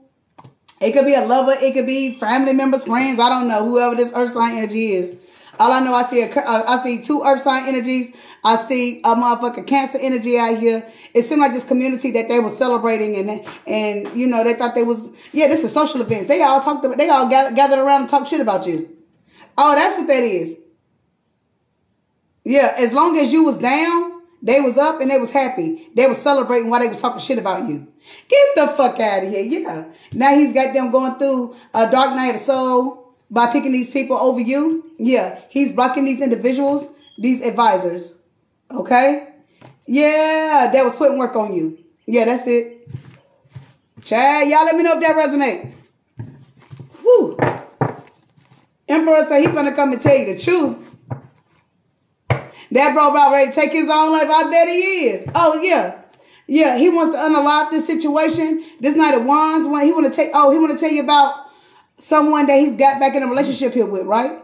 Speaker 1: It could be a lover. It could be family members, friends. I don't know. Whoever this earth sign energy is. All I know, I see a, uh, see two earth sign energies. I see a motherfucking cancer energy out here. It seemed like this community that they were celebrating and and you know they thought they was yeah this is social events. They all talked about, they all gathered, gathered around and talked shit about you. Oh, that's what that is. Yeah, as long as you was down, they was up and they was happy. They was celebrating while they was talking shit about you. Get the fuck out of here. Yeah. Now he's got them going through a dark night of soul by picking these people over you. Yeah, he's blocking these individuals, these advisors. Okay? Yeah, that was putting work on you. Yeah, that's it. Chad, y'all let me know if that resonate. Woo. Emperor said he's gonna come and tell you the truth. That bro about ready to take his own life. I bet he is. Oh yeah. Yeah, he wants to unalive this situation. This night of wands, when he want to take, oh, he want to tell you about someone that he got back in a relationship here with, right?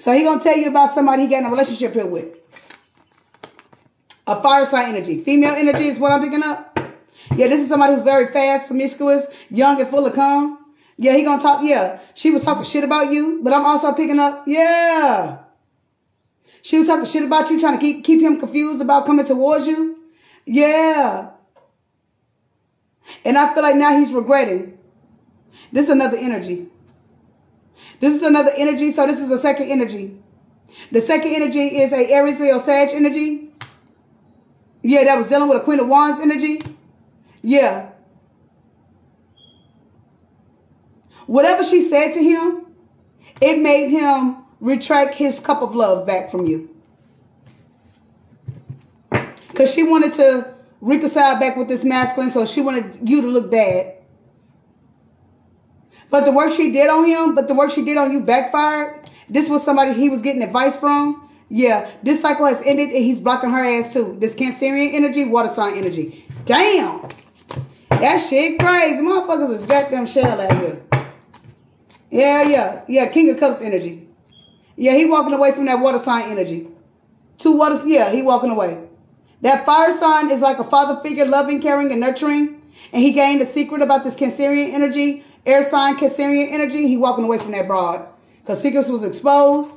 Speaker 1: So he gonna tell you about somebody he got in a relationship here with. A fire sign energy. Female energy is what I'm picking up. Yeah, this is somebody who's very fast, promiscuous, young, and full of cum. Yeah, he gonna talk. Yeah, she was talking shit about you, but I'm also picking up. Yeah, she was talking shit about you, trying to keep keep him confused about coming towards you. Yeah, and I feel like now he's regretting. This is another energy. This is another energy. So this is a second energy. The second energy is a Aries, Leo, Sag energy. Yeah, that was dealing with a Queen of Wands energy. Yeah. Whatever she said to him, it made him retract his cup of love back from you. Because she wanted to reconcile back with this masculine, so she wanted you to look bad. But the work she did on him, but the work she did on you backfired. This was somebody he was getting advice from. Yeah, this cycle has ended and he's blocking her ass too. This Cancerian energy, water sign energy. Damn. That shit crazy. Motherfuckers is goddamn shell out here. Yeah, yeah. Yeah, King of Cups energy. Yeah, he walking away from that water sign energy. Two waters, yeah, he walking away. That fire sign is like a father figure, loving, caring, and nurturing. And he gained a secret about this Cancerian energy, air sign Cancerian energy. He walking away from that broad. Because secrets was exposed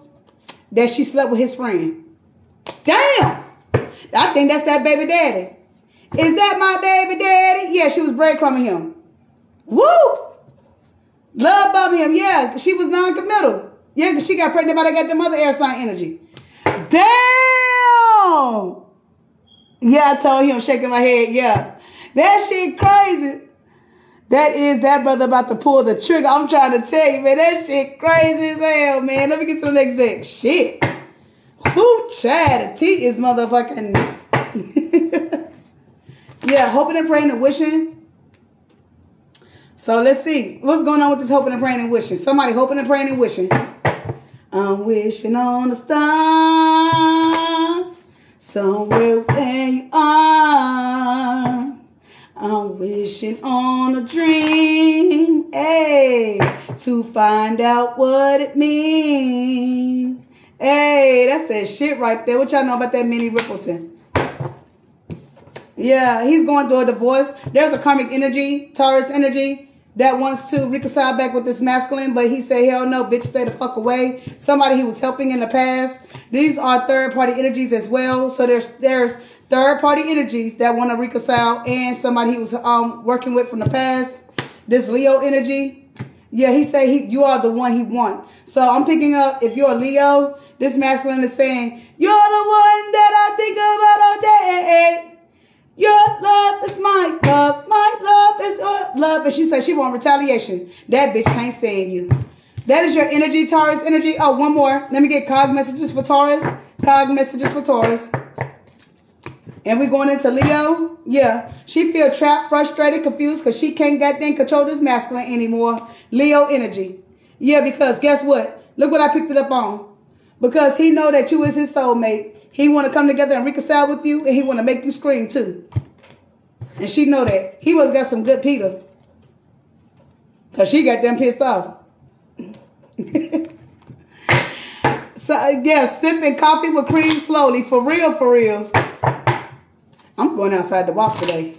Speaker 1: that she slept with his friend. Damn! I think that's that baby daddy. Is that my baby daddy? Yeah, she was breadcrumbing him. Woo! Love bombing him. Yeah, she was non-committal. Yeah, she got pregnant by that got the mother air sign energy. Damn! Yeah, I told him, shaking my head. Yeah. That shit crazy. That is that brother about to pull the trigger. I'm trying to tell you, man. That shit crazy as hell, man. Let me get to the next deck. Shit. Whoo, Chad. T is motherfucking. (laughs) yeah, hoping and praying and wishing. So let's see. What's going on with this hoping and praying and wishing? Somebody hoping and praying and wishing. I'm wishing on a star somewhere to find out what it means. Hey, that's that shit right there. What y'all know about that Minnie Riperton? Yeah, he's going through a divorce. There's a karmic energy, Taurus energy that wants to reconcile back with this masculine, but he said, hell no, bitch, stay the fuck away. Somebody he was helping in the past. These are third party energies as well. So there's there's third party energies that want to reconcile and somebody he was um working with from the past. This Leo energy. Yeah, he said he you are the one he want. So I'm picking up if you're Leo, this masculine is saying, You're the one that I think about all day. Your love is my love. My love is your love. And she said she want retaliation. That bitch can't stand you. That is your energy, Taurus energy. Oh, one more. Let me get cog messages for Taurus. Cog messages for Taurus. And we're going into Leo. Yeah. She feel trapped, frustrated, confused because she can't get then control this masculine anymore. Leo energy. Yeah, because guess what? Look what I picked it up on. Because he know that you is his soulmate. He want to come together and reconcile with you, and he want to make you scream too. And she know that. He was got some good Peter. Because she got them pissed off. (laughs) so, yeah, sipping coffee with cream slowly. For real, for real. I'm going outside to walk today.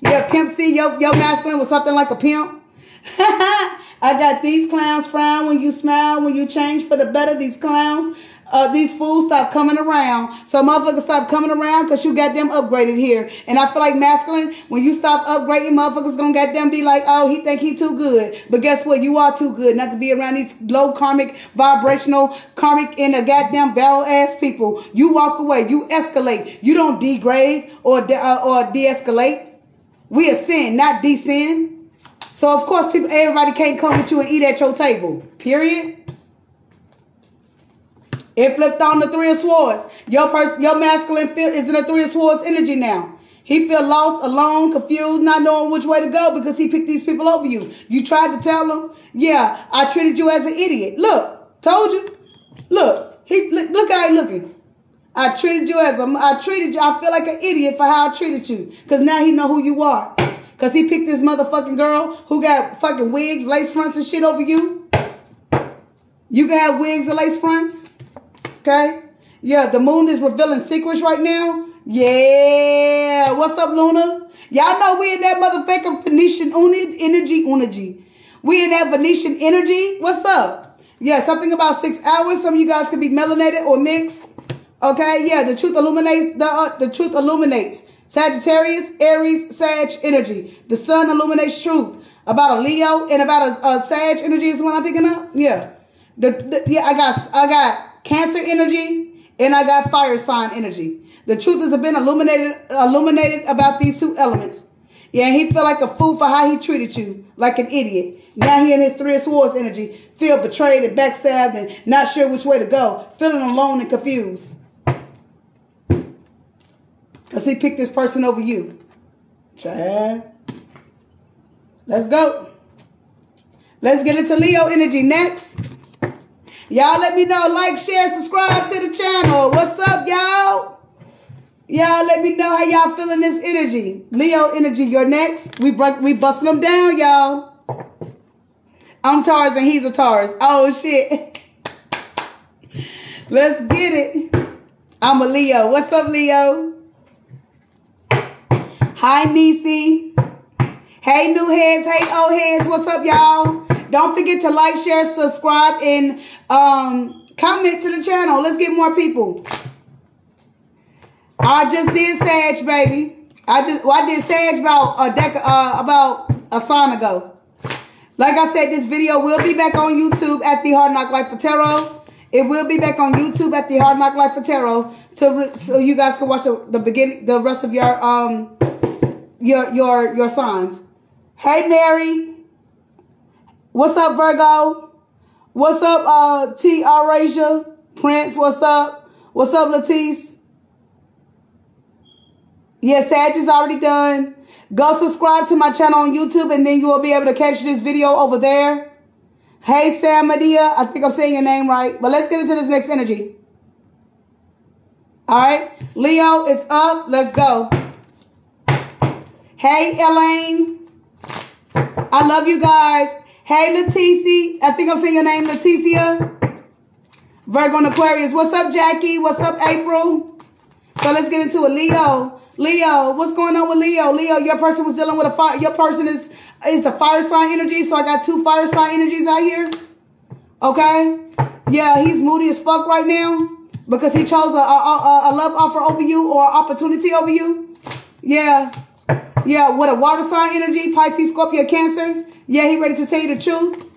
Speaker 1: Yeah, pimp see your, your masculine was something like a pimp. (laughs) I got these clowns frown when you smile, when you change for the better. These clowns uh, these fools stop coming around. So motherfuckers stop coming around because you got them upgraded here. And I feel like masculine, when you stop upgrading, motherfuckers gonna get them be like, oh, he think he too good. But guess what? You are too good not to be around these low karmic, vibrational, karmic, and a goddamn barrel ass people. You walk away. You escalate. You don't degrade or de- uh, or de-escalate. We ascend, not descend. So of course, people, everybody can't come with you and eat at your table. Period. It flipped on the three of swords. Your person, your masculine feel is in the three of swords energy now. He feel lost, alone, confused, not knowing which way to go because he picked these people over you. You tried to tell him, yeah, I treated you as an idiot. Look, told you. Look, he look, look how he looking. I treated you as a, I treated you, I feel like an idiot for how I treated you. Cause now he know who you are. Cause he picked this motherfucking girl who got fucking wigs, lace fronts and shit over you. You can have wigs and lace fronts. Okay? Yeah, the moon is revealing secrets right now. Yeah. What's up, Luna? Y'all know we in that motherfucking Venetian energy, energy. We in that Venetian energy. What's up? Yeah, something about six hours. Some of you guys could be melanated or mixed. Okay, yeah, the truth illuminates. The, uh, the truth illuminates. Sagittarius, Aries, Sag energy. The sun illuminates truth. About a Leo and about a, a Sag energy is what I'm picking up. Yeah. The, the, yeah, I got I got Cancer energy And I got fire sign energy. The truth has been illuminated, illuminated about these two elements. Yeah, he felt like a fool for how he treated you, like an idiot. Now he in his three of swords energy, feel betrayed and backstabbed and not sure which way to go, feeling alone and confused. Because he picked this person over you. Chad. Let's go. Let's get into Leo energy next. Y'all let me know, like, share, subscribe to the channel. What's up, y'all? Y'all let me know how y'all feeling this energy. Leo energy, you're next. We we busting them down, y'all. I'm Taurus and he's a Taurus. Oh, shit. (laughs) Let's get it. I'm a Leo. What's up, Leo? Hi, Nisi. Hey, new heads. Hey, old heads. What's up, y'all? Don't forget to like, share, subscribe, and um, comment to the channel. Let's get more people. I just did Sag, baby. I just well, I did Sag about a deck uh, about a sign ago. Like I said, this video will be back on YouTube at the Hard Knock Life for Tarot. It will be back on YouTube at the Hard Knock Life for Tarot, to, so you guys can watch the, the beginning, the rest of your um your your your signs. Hey, Mary. What's up, Virgo? What's up, uh, T. Arasia? Prince, what's up? What's up, Latisse? Yeah, Sag is already done. Go subscribe to my channel on YouTube and then you will be able to catch this video over there. Hey, Sam Medea. I think I'm saying your name right. But let's get into this next energy. All right. Leo is up. Let's go. Hey, Elaine. I love you guys. Hey, Leticia. I think I'm saying your name, Leticia. Virgo and Aquarius. What's up, Jackie? What's up, April? So let's get into it. Leo. Leo, what's going on with Leo? Leo, your person was dealing with a fire. Your person is is a fire sign energy. So I got two fire sign energies out here. Okay. Yeah, he's moody as fuck right now because he chose a, a, a love offer over you or opportunity over you. Yeah. Yeah, what a water sign energy, Pisces, Scorpio, Cancer. Yeah, he ready to tell you the truth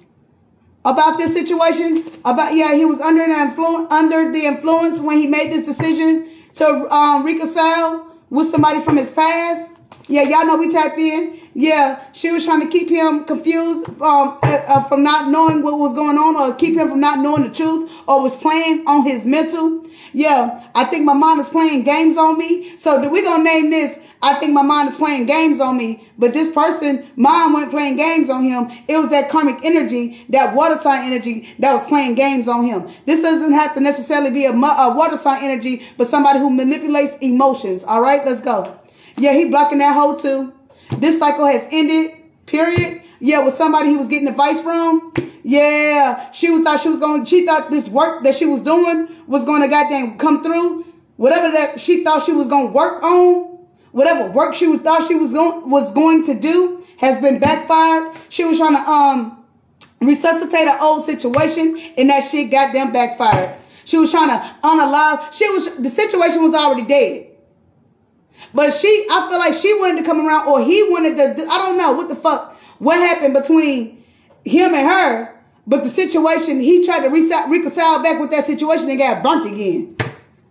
Speaker 1: about this situation. About yeah, he was under the influence under the influence when he made this decision to um, reconcile with somebody from his past. Yeah, y'all know we tapped in. Yeah, she was trying to keep him confused um, uh, uh, from not knowing what was going on or keep him from not knowing the truth or was playing on his mental. Yeah, I think my mom is playing games on me. So we're going to name this I think my mind is playing games on me, but this person, mom wasn't playing games on him. It was that karmic energy, that water sign energy that was playing games on him. This doesn't have to necessarily be a, a water sign energy, but somebody who manipulates emotions. All right, let's go. Yeah, he blocking that hole too. This cycle has ended, period. Yeah, with somebody he was getting advice from. Yeah, she thought she was going, she thought this work that she was doing was going to goddamn come through. Whatever that she thought she was going to work on, Whatever work she was, thought she was going was going to do has been backfired. She was trying to um resuscitate an old situation, and that shit got them backfired. She was trying to unalive. She was the situation was already dead. But she, I feel like she wanted to come around, or he wanted to. I don't know what the fuck. What happened between him and her? But the situation, he tried to reconcile back with that situation and got burnt again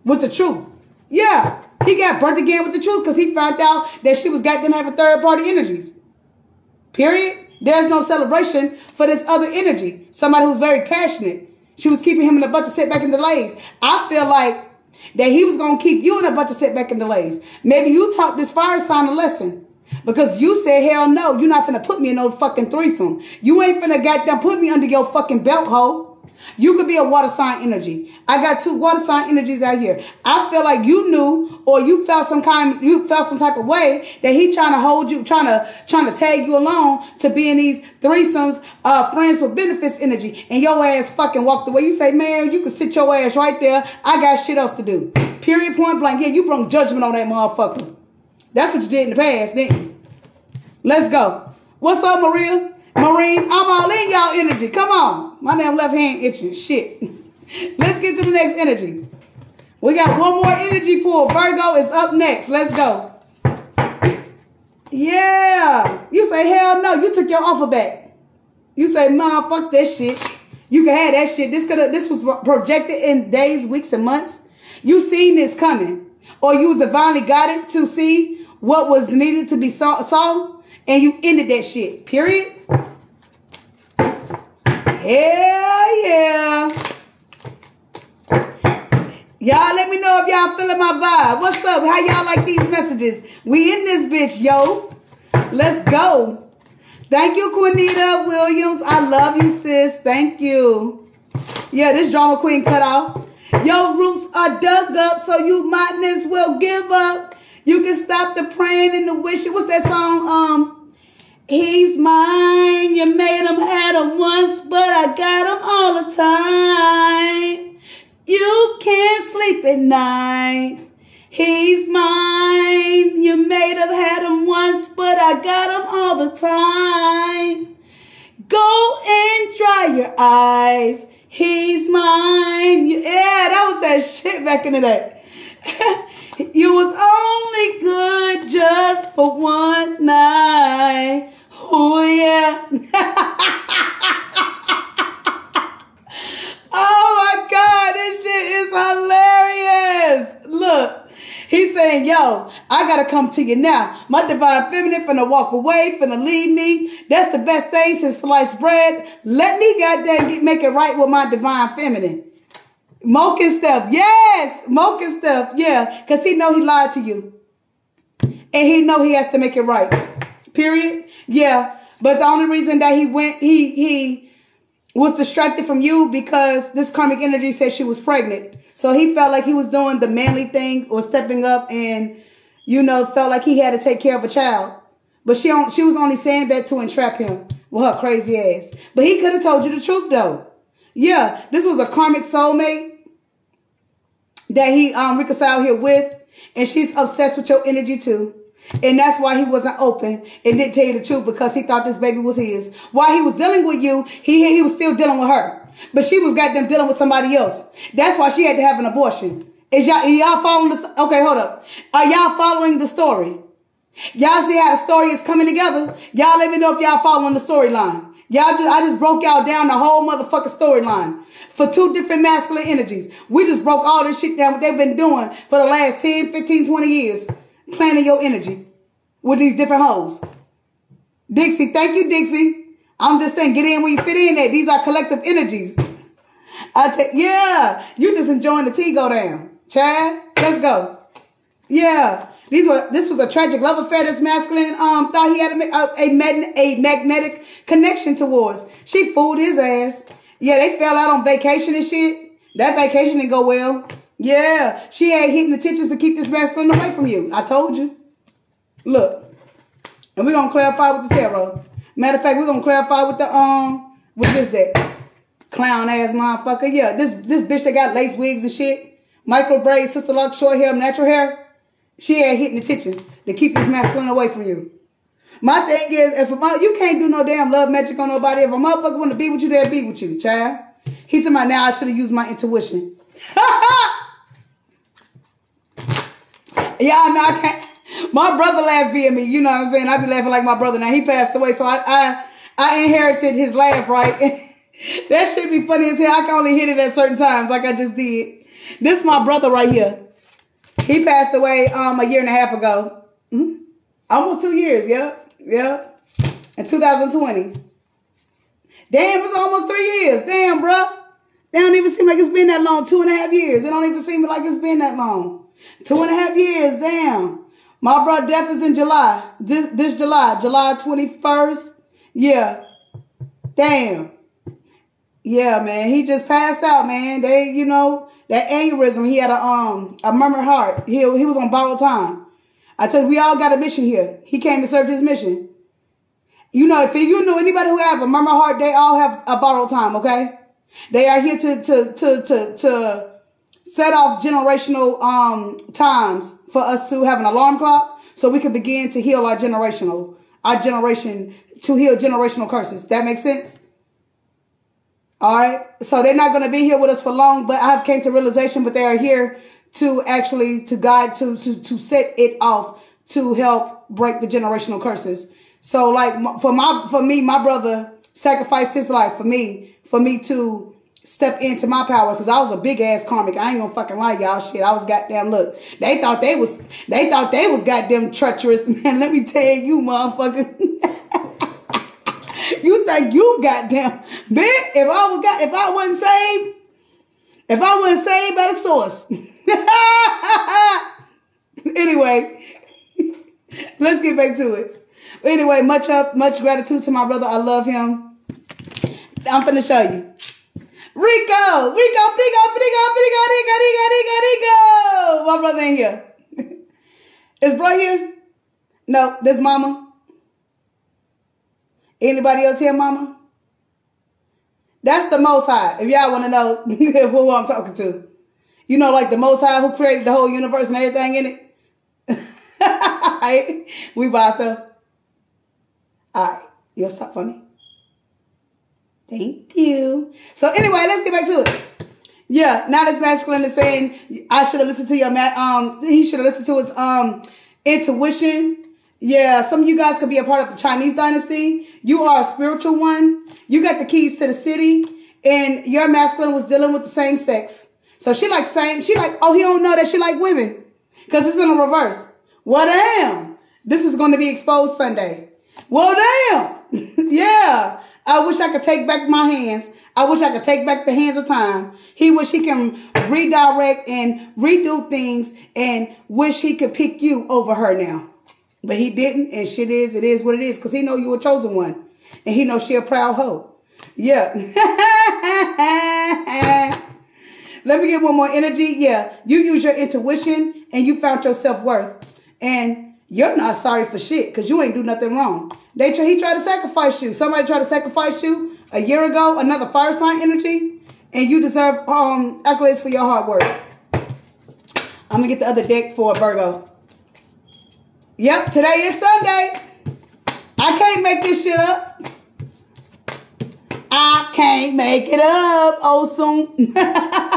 Speaker 1: with the truth. Yeah, he got burnt again with the truth because he found out that she was them having third party energies. Period. There's no celebration for this other energy. Somebody who's very passionate. She was keeping him in a bunch of setback and delays. I feel like that he was going to keep you in a bunch of setback and delays. Maybe you taught this fire sign a lesson. Because you said, hell no, you're not finna put me in no fucking threesome. You ain't finna goddamn put me under your fucking belt hole. You could be a water sign energy. I got two water sign energies out here. I feel like you knew or you felt some kind, you felt some type of way that he trying to hold you, trying to, trying to tag you along to be in these threesomes, uh, friends with benefits energy and your ass fucking walked away. You say, man, you can sit your ass right there. I got shit else to do. Period, point blank. Yeah, you brought judgment on that motherfucker. That's what you did in the past, didn't? Let's go. What's up, Maria? Marine, I'm all in y'all energy. Come on. My damn left hand itching. Shit. (laughs) Let's get to the next energy. We got one more energy pool. Virgo is up next. Let's go. Yeah. You say, hell no. You took your offer back. You say, mom, fuck that shit. You can have that shit. This could this was projected in days, weeks, and months. You seen this coming. Or you divinely guided to see what was needed to be saw and you ended that shit. Period. Hell yeah. Y'all let me know if y'all feeling my vibe. What's up? How y'all like these messages? We in this bitch, yo. Let's go. Thank you, Quinita Williams. I love you, sis. Thank you. Yeah, this drama queen cut off. Your roots are dug up, so you might as well give up. You can stop the praying and the wishing. What's that song? Um, He's mine. You at night. He's mine. You made him, had him once, but I got him all the time. Go and dry your eyes. He's mine. Yeah, that was that shit back in the day. (laughs) you was only good just for one night. Oh yeah. (laughs) oh my God, this shit is hilarious. Look. He's saying, yo, I gotta come to you now. My divine feminine finna walk away, finna leave me. That's the best thing since sliced bread. Let me goddamn get, make it right with my divine feminine. Moking stuff. Yes. Moking stuff. Yeah. Cause he know he lied to you. And he know he has to make it right. Period. Yeah. But the only reason that he went, he, he was distracted from you because this karmic energy said she was pregnant. So he felt like he was doing the manly thing or stepping up and, you know, felt like he had to take care of a child. But she, on, she was only saying that to entrap him with her crazy ass. But he could have told you the truth though. Yeah, this was a karmic soulmate that he um, reconciled here with. And she's obsessed with your energy too. And that's why he wasn't open and didn't tell you the truth because he thought this baby was his. While he was dealing with you, he, he was still dealing with her. But she was goddamn dealing with somebody else. That's why she had to have an abortion. Is y'all, y'all following this? Okay, hold up. Are y'all following the story? Y'all see how the story is coming together? Y'all let me know if y'all following the storyline. Y'all just, I just broke y'all down the whole motherfucking storyline for two different masculine energies. We just broke all this shit down what they've been doing for the last 10, 15, 20 years. Planning your energy with these different hoes. Dixie, thank you, Dixie. I'm just saying, get in where you fit in at. These are collective energies. I take, yeah, you just enjoying the tea go down. Chad, let's go. Yeah, these were, this was a tragic love affair this masculine um thought he had a, a, a, a magnetic connection towards. She fooled his ass. Yeah, they fell out on vacation and shit. That vacation didn't go well. Yeah, she ain't hitting the titches to keep this masculine away from you. I told you. Look, and we're gonna clarify with the tarot. Matter of fact, we're gonna clarify with the um with this that clown ass motherfucker. Yeah, this this bitch that got lace wigs and shit, micro braids, sister lock, short hair, natural hair. She ain't hitting the titches to keep this masculine away from you. My thing is, if a, you can't do no damn love magic on nobody, if a motherfucker want to be with you, they'll be with you, child. He told me now I should have used my intuition. (laughs) yeah, I know I can't. My brother laughed at me. You know what I'm saying? I be laughing like my brother. Now he passed away, so I I, I inherited his laugh, right? (laughs) that should be funny as hell. I can only hit it at certain times, like I just did. This is my brother right here. He passed away um a year and a half ago. Mm-hmm. Almost two years. Yep, yep. In 2020. Damn, it's almost three years. Damn, bro. They don't even seem like it's been that long. Two and a half years. It don't even seem like it's been that long. Two and a half years. Damn. My brother death is in July. This, this July, July 21st. Yeah. Damn. Yeah, man. He just passed out, man. They, you know, that aneurysm, he had a um a murmur heart. He, he was on borrowed time. I tell you, we all got a mission here. He came and served his mission. You know, if you know anybody who have a murmur heart, they all have a borrowed time, okay? They are here to to to to to set off generational um times for us to have an alarm clock so we can begin to heal our generational, our generation, to heal generational curses. That makes sense? All right. So they're not going to be here with us for long, but I have came to realization, but they are here to actually, to guide, to, to, to set it off to help break the generational curses. So like for my, for me, my brother sacrificed his life for me, for me to step into my power because I was a big ass karmic. I ain't gonna fucking lie, y'all. Shit, I was goddamn look. They thought they was they thought they was goddamn treacherous, (laughs) man. Let me tell you, motherfucker. (laughs) you think you goddamn bitch? If I was got if I wasn't saved, if I wasn't saved by the source. (laughs) anyway, let's get back to it. Anyway, much up, much gratitude to my brother. I love him. I'm finna show you. Rico, Rico, Rico, Rico, Rico, Rico, Rico, Rico, Rico. My brother ain't here. (laughs) Is bro here? No, this mama. Anybody else here, mama? That's the most high. If y'all want to know (laughs) who I'm talking to. You know, like the most high who created the whole universe and everything in it. (laughs) we by ourselves. All right. You'll stop funny. Thank you. So anyway, let's get back to it. Yeah, now this masculine is saying I should have listened to your um he should have listened to his um intuition. Yeah, some of you guys could be a part of the Chinese dynasty. You are a spiritual one. You got the keys to the city, and your masculine was dealing with the same sex. So she like same. She like oh he don't know that she like women because it's in the reverse. Well damn, this is going to be exposed Sunday. Well damn, (laughs) yeah. I wish I could take back my hands. I wish I could take back the hands of time. He wish he can redirect and redo things and wish he could pick you over her now. But he didn't, and shit is, it is what it is, because he know you a chosen one. And he know she a proud hoe. Yeah. (laughs) Let me get one more energy. Yeah. You use your intuition and you found your self-worth. And you're not sorry for shit because you ain't do nothing wrong. They try, he tried to sacrifice you. Somebody tried to sacrifice you a year ago, another fire sign energy, and you deserve um, accolades for your hard work. I'm gonna get the other deck for Virgo. Yep, today is Sunday. I can't make this shit up. I can't make it up, oh soon. (laughs)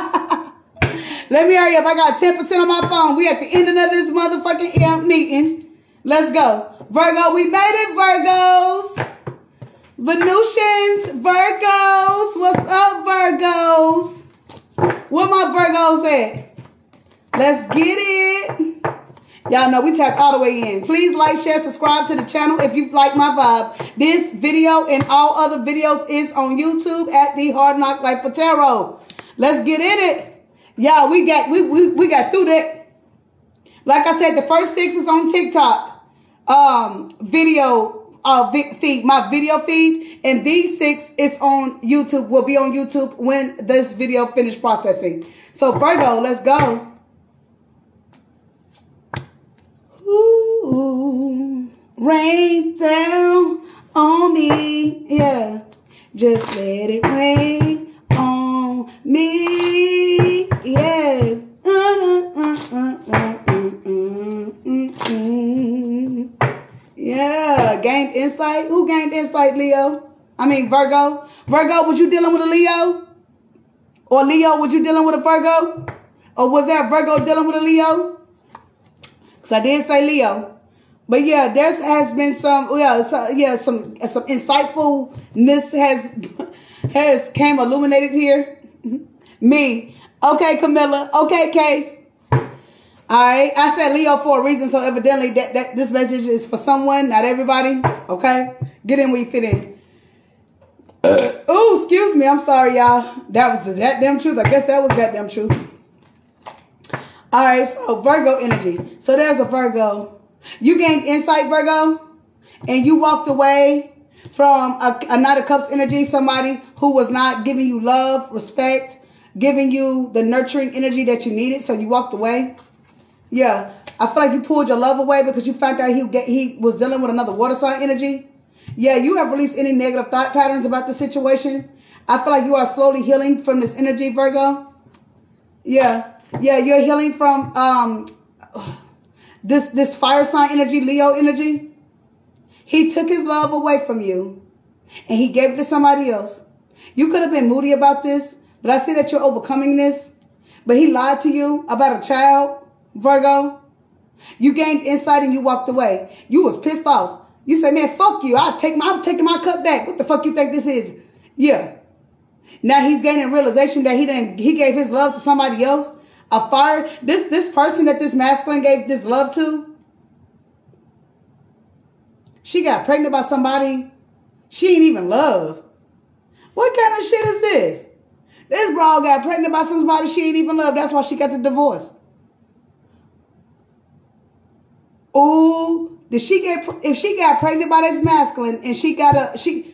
Speaker 1: Let me hurry up. I got 10% on my phone. We at the end of this motherfucking meeting. Let's go. Virgo, we made it, Virgos. Venusians, Virgos. What's up, Virgos? What my Virgos at? Let's get it. Y'all know we tap all the way in. Please like, share, subscribe to the channel if you like my vibe. This video and all other videos is on YouTube at the Hard Knock Life for Tarot. Let's get in it. Y'all, we got we, we we got through that. Like I said, the first six is on TikTok um, video uh, feed, my video feed, and these six is on YouTube, will be on YouTube when this video finish processing. So Virgo, let's go. Ooh, rain down on me, yeah. Just let it rain on me, yeah. (laughs) Yeah, gained insight. Who gained insight, Leo? I mean, Virgo. Virgo, was you dealing with a Leo? Or Leo, was you dealing with a Virgo? Or was that Virgo dealing with a Leo? Because I did say Leo. But yeah, there has been some, oh yeah, so, yeah, some some insightfulness has (laughs) has came illuminated here. (laughs) Me. Okay, Camilla. Okay, Case. All right, I said Leo for a reason, so evidently that, that this message is for someone, not everybody. Okay, get in where you fit in. Uh, oh, excuse me. I'm sorry, y'all. That was that damn truth. I guess that was that damn truth. All right, so Virgo energy. So there's a Virgo. You gained insight, Virgo, and you walked away from a, a Knight of Cups energy, somebody who was not giving you love, respect, giving you the nurturing energy that you needed. So you walked away. Yeah. I feel like you pulled your love away because you found out he get, he was dealing with another water sign energy. Yeah, you have released any negative thought patterns about the situation. I feel like you are slowly healing from this energy, Virgo. Yeah. Yeah, you're healing from um this this fire sign energy, Leo energy. He took his love away from you and he gave it to somebody else. You could have been moody about this, but I see that you're overcoming this. But he lied to you about a child Virgo. You gained insight and you walked away. You was pissed off. You say, man, fuck you. I take my, I'm taking my cup back. What the fuck you think this is? Yeah. Now he's gaining realization that he didn't he gave his love to somebody else. A fire. This this person that this masculine gave this love to. She got pregnant by somebody she ain't even love. What kind of shit is this? This bro got pregnant by somebody she ain't even love. That's why she got the divorce. Ooh, did she get if she got pregnant by this masculine and she got a she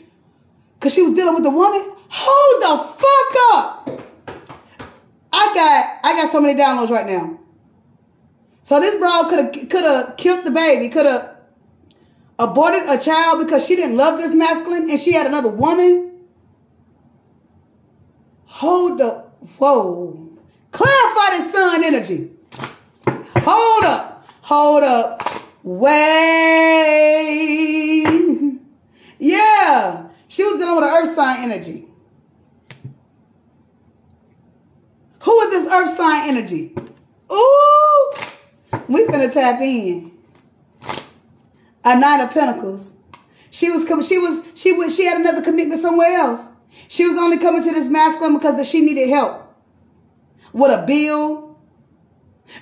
Speaker 1: cause she was dealing with a woman? Hold the fuck up. I got I got so many downloads right now. So this bro could have could have killed the baby, could have aborted a child because she didn't love this masculine and she had another woman. Hold up. Whoa. Clarify the sun energy. Hold up. Hold up. Wait. yeah. She was dealing with an earth sign energy. Who is this earth sign energy? Ooh. We finna tap in. A nine of pentacles. She was. She was. She was. She had another commitment somewhere else. She was only coming to this masculine because she needed help with a bill.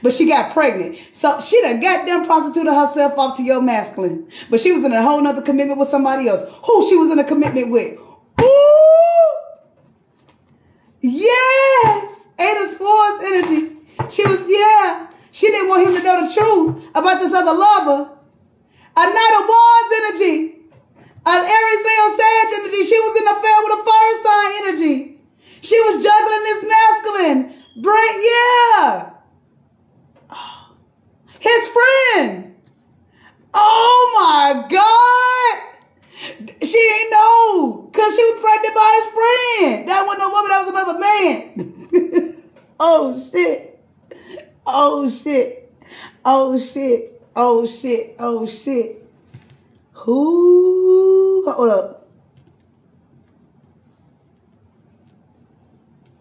Speaker 1: But she got pregnant. So she done goddamn prostituted herself off to your masculine. But she was in a whole nother commitment with somebody else. Who she was in a commitment with. Ooh! Yes! Eight of Swords energy. She was, yeah. She didn't want him to know the truth about this other lover. A Knight of Wands energy. An Aries, Leo, Sag energy. She was in a affair with a fire sign energy. She was juggling this masculine. Brain, yeah. His friend. Oh my God. She ain't know. Because she was pregnant by his friend. That wasn't a woman, that was another man. (laughs) oh shit. Oh shit. Oh shit. Oh shit. Oh shit. Who? Hold up.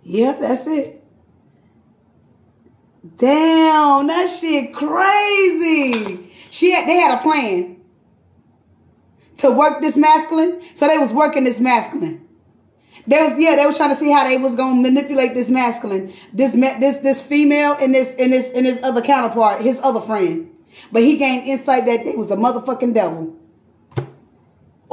Speaker 1: Yep, that's it. Damn, that shit crazy. She had, they had a plan to work this masculine. So they was working this masculine. They was yeah, they was trying to see how they was gonna manipulate this masculine, this this this female and this and this and his other counterpart, his other friend. But he gained insight that they was a motherfucking devil.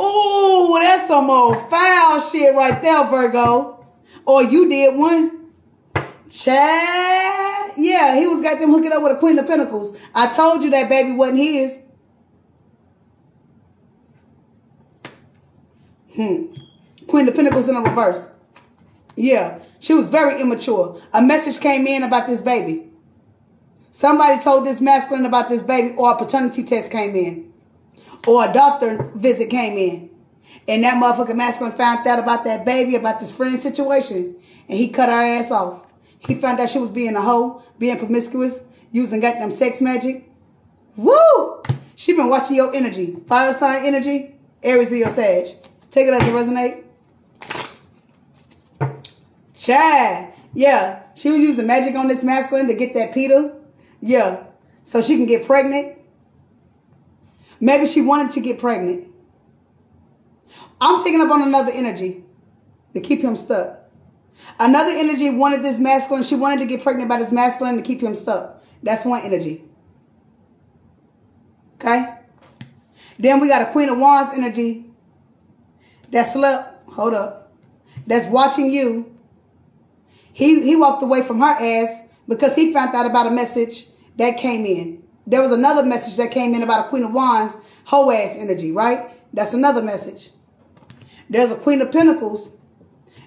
Speaker 1: Oh, that's some old foul shit right there, Virgo. Or you did one. Chad. Yeah, he was got them hooking up with a Queen of Pentacles. I told you that baby wasn't his. Hmm. Queen of Pentacles in a reverse. Yeah, she was very immature. A message came in about this baby. Somebody told this masculine about this baby or a paternity test came in. Or a doctor visit came in. And that motherfucking masculine found out about that baby, about this friend situation. And he cut her ass off. He found out she was being a hoe, being promiscuous, using goddamn sex magic. Woo! She been watching your energy. Fire sign energy, Aries, Leo, Sag. Take it as it resonate. Chad. Yeah. She was using magic on this masculine to get that Peter. Yeah. So she can get pregnant. Maybe she wanted to get pregnant. I'm picking up on another energy to keep him stuck. Another energy wanted this masculine. She wanted to get pregnant by this masculine to keep him stuck. That's one energy. Okay? Then we got a Queen of Wands energy that slept. Hold up. That's watching you. He, he walked away from her ass because he found out about a message that came in. There was another message that came in about a Queen of Wands, hoe ass energy, right? That's another message. There's a Queen of Pentacles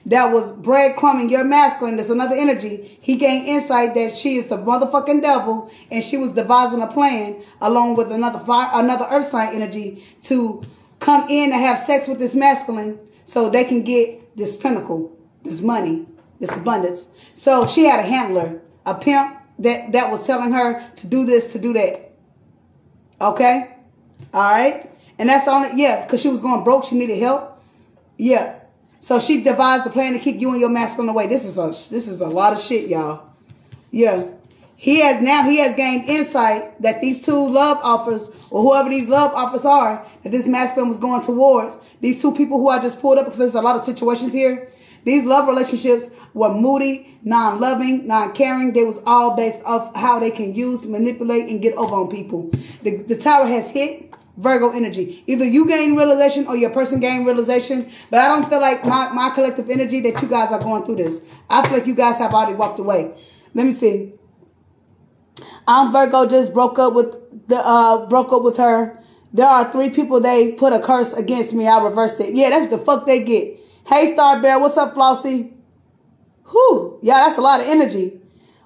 Speaker 1: that was breadcrumbing your masculine. There's another energy. He gained insight that she is the motherfucking devil and she was devising a plan along with another fire, another earth sign energy to come in and have sex with this masculine so they can get this pinnacle, this money, this abundance. So she had a handler, a pimp, that, that was telling her to do this, to do that. Okay? All right? And that's on. Yeah, because she was going broke. She needed help. Yeah. So she devised a plan to keep you and your masculine away. This is a this is a lot of shit, y'all. Yeah. He has now he has gained insight that these two love offers, or whoever these love offers are, that this masculine was going towards, these two people who I just pulled up, because there's a lot of situations here. These love relationships were moody, non-loving, non-caring. They was all based off how they can use, manipulate, and get over on people. The, the tower has hit Virgo energy. Either you gain realization or your person gain realization. But I don't feel like my, my collective energy that you guys are going through this. I feel like you guys have already walked away. Let me see. I'm Virgo just broke up with the uh broke up with her. There are three people they put a curse against me. I reversed it. Yeah, that's the fuck they get. Hey Star Bear, what's up, Flossie? Whew. Yeah, that's a lot of energy.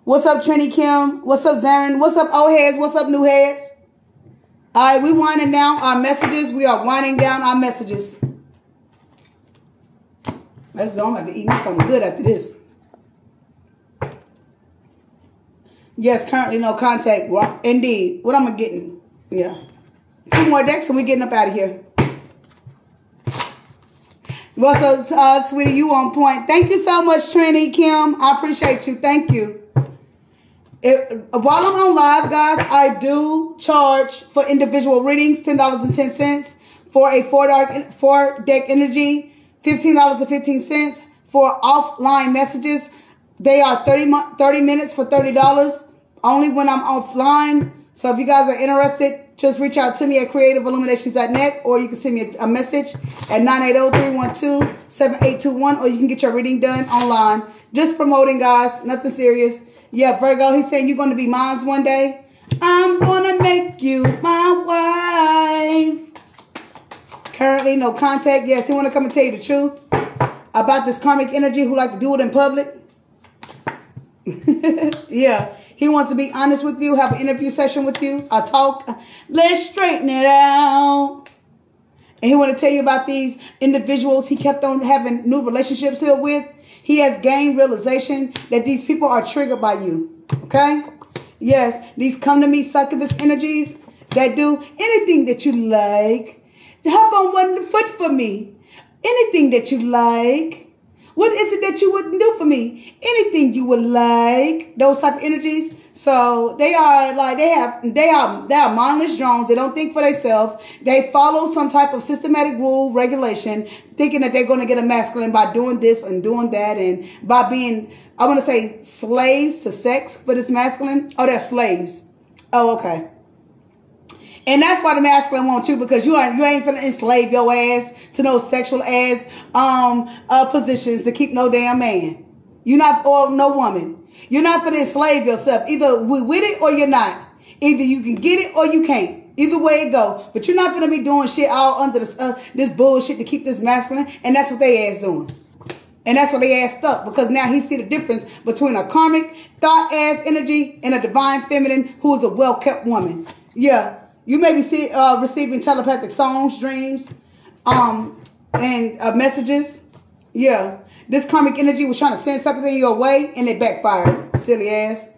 Speaker 1: What's up, Trini Kim? What's up, Zarin? What's up, old heads? What's up, new heads? All right, we winding down our messages. We are winding down our messages. Let's go. I'm to eat me something good after this. Yes, currently no contact. Indeed. What am I getting? Yeah. Two more decks and we getting up out of here. What's so, uh, sweetie? You on point. Thank you so much, Trini Kim. I appreciate you. Thank you. It, while I'm on live, guys, I do charge for individual readings $10.10 for a four dark four deck energy, $15.15 for offline messages. They are 30, 30 minutes for $30 only when I'm offline. So if you guys are interested, just reach out to me at creativeilluminations.net or you can send me a, message at 980-312-7821 or you can get your reading done online. Just promoting, guys. Nothing serious. Yeah, Virgo, he's saying you're going to be mine one day. I'm going to make you my wife. Currently, no contact. Yes, he want to come and tell you the truth about this karmic energy who like to do it in public. (laughs) yeah, he wants to be honest with you, have an interview session with you, a talk. Let's straighten it out. And he want to tell you about these individuals he kept on having new relationships here with. He has gained realization that these people are triggered by you. Okay? Yes, these come to me succubus energies that do anything that you like. Hop on one foot for me. Anything that you like. What is it that you wouldn't do for me? Anything you would like. Those type of energies. So they are like they have they are they are mindless drones. They don't think for themselves. They follow some type of systematic rule regulation, thinking that they're going to get a masculine by doing this and doing that, and by being I want to say slaves to sex for this masculine. Oh, they're slaves. Oh, okay. And that's why the masculine want you because you ain't you ain't finna enslave your ass to no sexual ass um uh positions to keep no damn man. You're not or no woman. You're not to enslave yourself. Either we with it or you're not. Either you can get it or you can't. Either way it go. But you're not to be doing shit all under this, uh, this bullshit to keep this masculine. And that's what they ass doing. And that's what they ass stuck because now he see the difference between a karmic thought ass energy and a divine feminine who is a well kept woman. Yeah, you may be see, uh, receiving telepathic songs, dreams, um, and uh, messages. Yeah, this karmic energy was trying to send something your way and it backfired. Silly ass.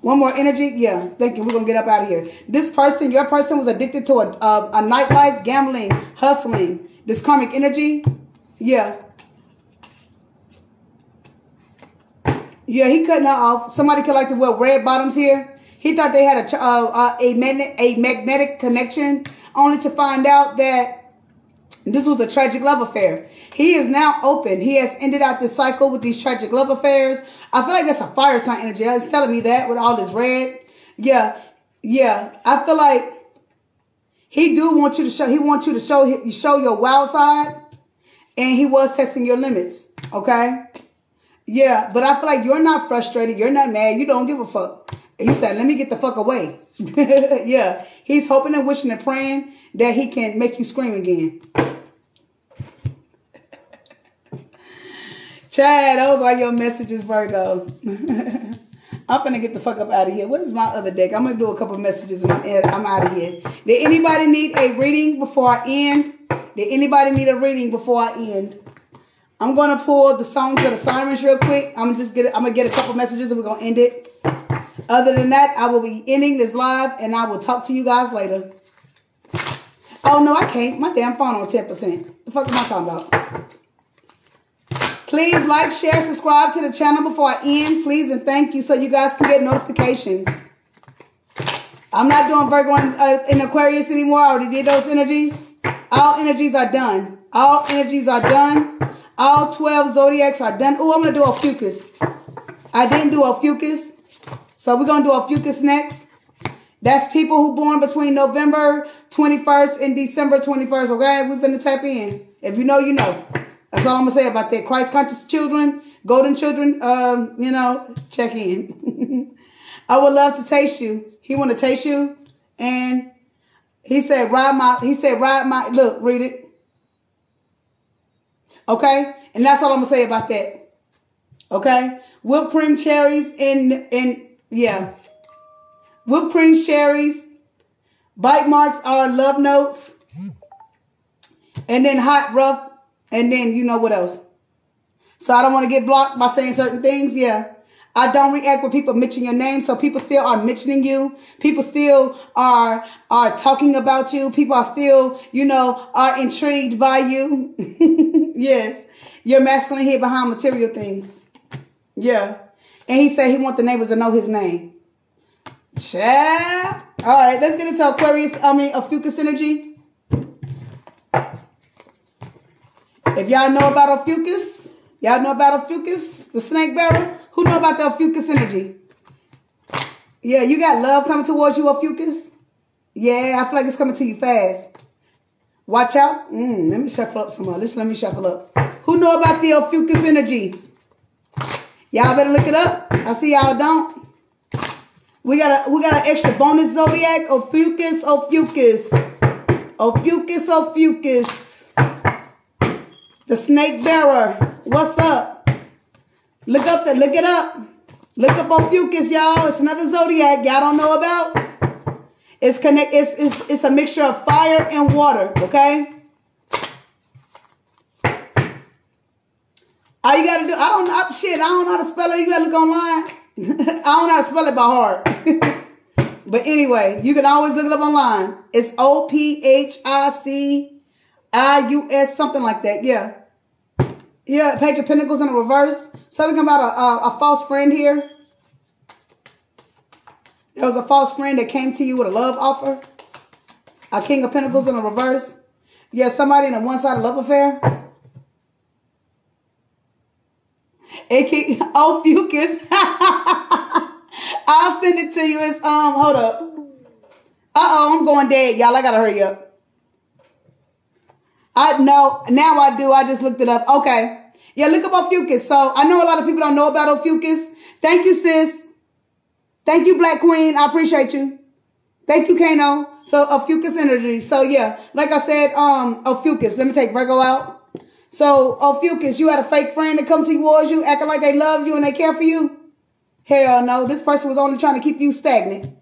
Speaker 1: One more energy? Yeah. Thank you. We're going to get up out of here. This person, your person was addicted to a, a, a nightlife, gambling, hustling. This karmic energy? Yeah. Yeah, he cutting her off. Somebody could like to wear red bottoms here. He thought they had a, uh, a, magnet, a magnetic connection only to find out that this was a tragic love affair. He is now open. He has ended out this cycle with these tragic love affairs. I feel like that's a fire sign energy. It's telling me that with all this red. Yeah, yeah. I feel like he do want you to show. He wants you to show you show your wild side, and he was testing your limits. Okay. Yeah, but I feel like you're not frustrated. You're not mad. You don't give a fuck. You said, "Let me get the fuck away." (laughs) yeah, he's hoping and wishing and praying that he can make you scream again. (laughs) Chad, those are your messages, Virgo. (laughs) I'm gonna get the fuck up out of here. What is my other deck? I'm gonna do a couple messages and I'm, out of here. Did anybody need a reading before I end? Did anybody need a reading before I end? I'm gonna pull the songs of the sirens real quick. I'm just get I'm gonna get a couple messages and we're gonna end it. Other than that, I will be ending this live and I will talk to you guys later. Oh no, I can't. My damn phone on 10%. The fuck am I talking about? Please like, share, subscribe to the channel before I end. Please and thank you so you guys can get notifications. I'm not doing Virgo in, uh, in Aquarius anymore. I already did those energies. All energies are done. All energies are done. All 12 zodiacs are done. Oh, I'm going to do Ophiuchus. I didn't do Ophiuchus. So we're going to do Ophiuchus next. That's people who born between November 21st and December 21st. Okay, we're going to tap in. If you know, you know. That's all I'm going to say about that. Christ conscious children, golden children, um, you know, check in. (laughs) I would love to taste you. He want to taste you. And he said, ride my, he said, ride my, look, read it. Okay? And that's all I'm going to say about that. Okay? Whipped cream cherries and, and, yeah. Whipped cream cherries. Bite marks are love notes. And then hot rough. And then you know what else. So I don't want to get blocked by saying certain things. Yeah. I don't react when people mention your name. So people still are mentioning you. People still are, are talking about you. People are still, you know, are intrigued by you. (laughs) yes. Your masculine head behind material things. Yeah. And he said he want the neighbors to know his name. Yeah. All right, let's get into Aquarius, I mean, Ophiuchus energy. If y'all know about Ophiuchus, y'all know about Ophiuchus, the snake bearer, who know about the Fucus energy? Yeah, you got love coming towards you, Ophiuchus. Yeah, I feel like it's coming to you fast. Watch out. Mm, let me shuffle up some more. Let's let me shuffle up. Who know about the Fucus energy? Y'all better look it up. I see y'all don't. We got a we got an extra bonus zodiac. Ophiuchus, Ophiuchus. Ophiuchus, Ophiuchus. The snake bearer. What's up? Look up the look it up. Look up Ophiuchus, y'all. It's another zodiac y'all don't know about. It's connect. It's, it's it's a mixture of fire and water. Okay. All you gotta do, I don't know, shit, I don't know how to spell it. You gotta look online. (laughs) I don't know how to spell it by heart. (laughs) but anyway, you can always look it up online. It's O P H I C I U S, something like that. Yeah. Yeah, Page of Pentacles in the reverse. Something about a, a, a false friend here. There was a false friend that came to you with a love offer. A King of Pentacles in the reverse. Yeah, somebody in a one-sided love affair. Aka (laughs) Ophiuchus. (laughs) I'll send it to you. It's um, hold up. Uh-oh, I'm going dead, y'all. I gotta hurry up. I know now I do. I just looked it up. Okay. Yeah, look up Ophiuchus. So I know a lot of people don't know about Ophiuchus. Thank you, sis. Thank you, Black Queen. I appreciate you. Thank you, Kano. So Ophiuchus energy. So yeah, like I said, um, Ophiuchus. Let me take Virgo out. So, Ophiuchus, you had a fake friend that come towards you, acting like they love you and they care for you? Hell no. This person was only trying to keep you stagnant.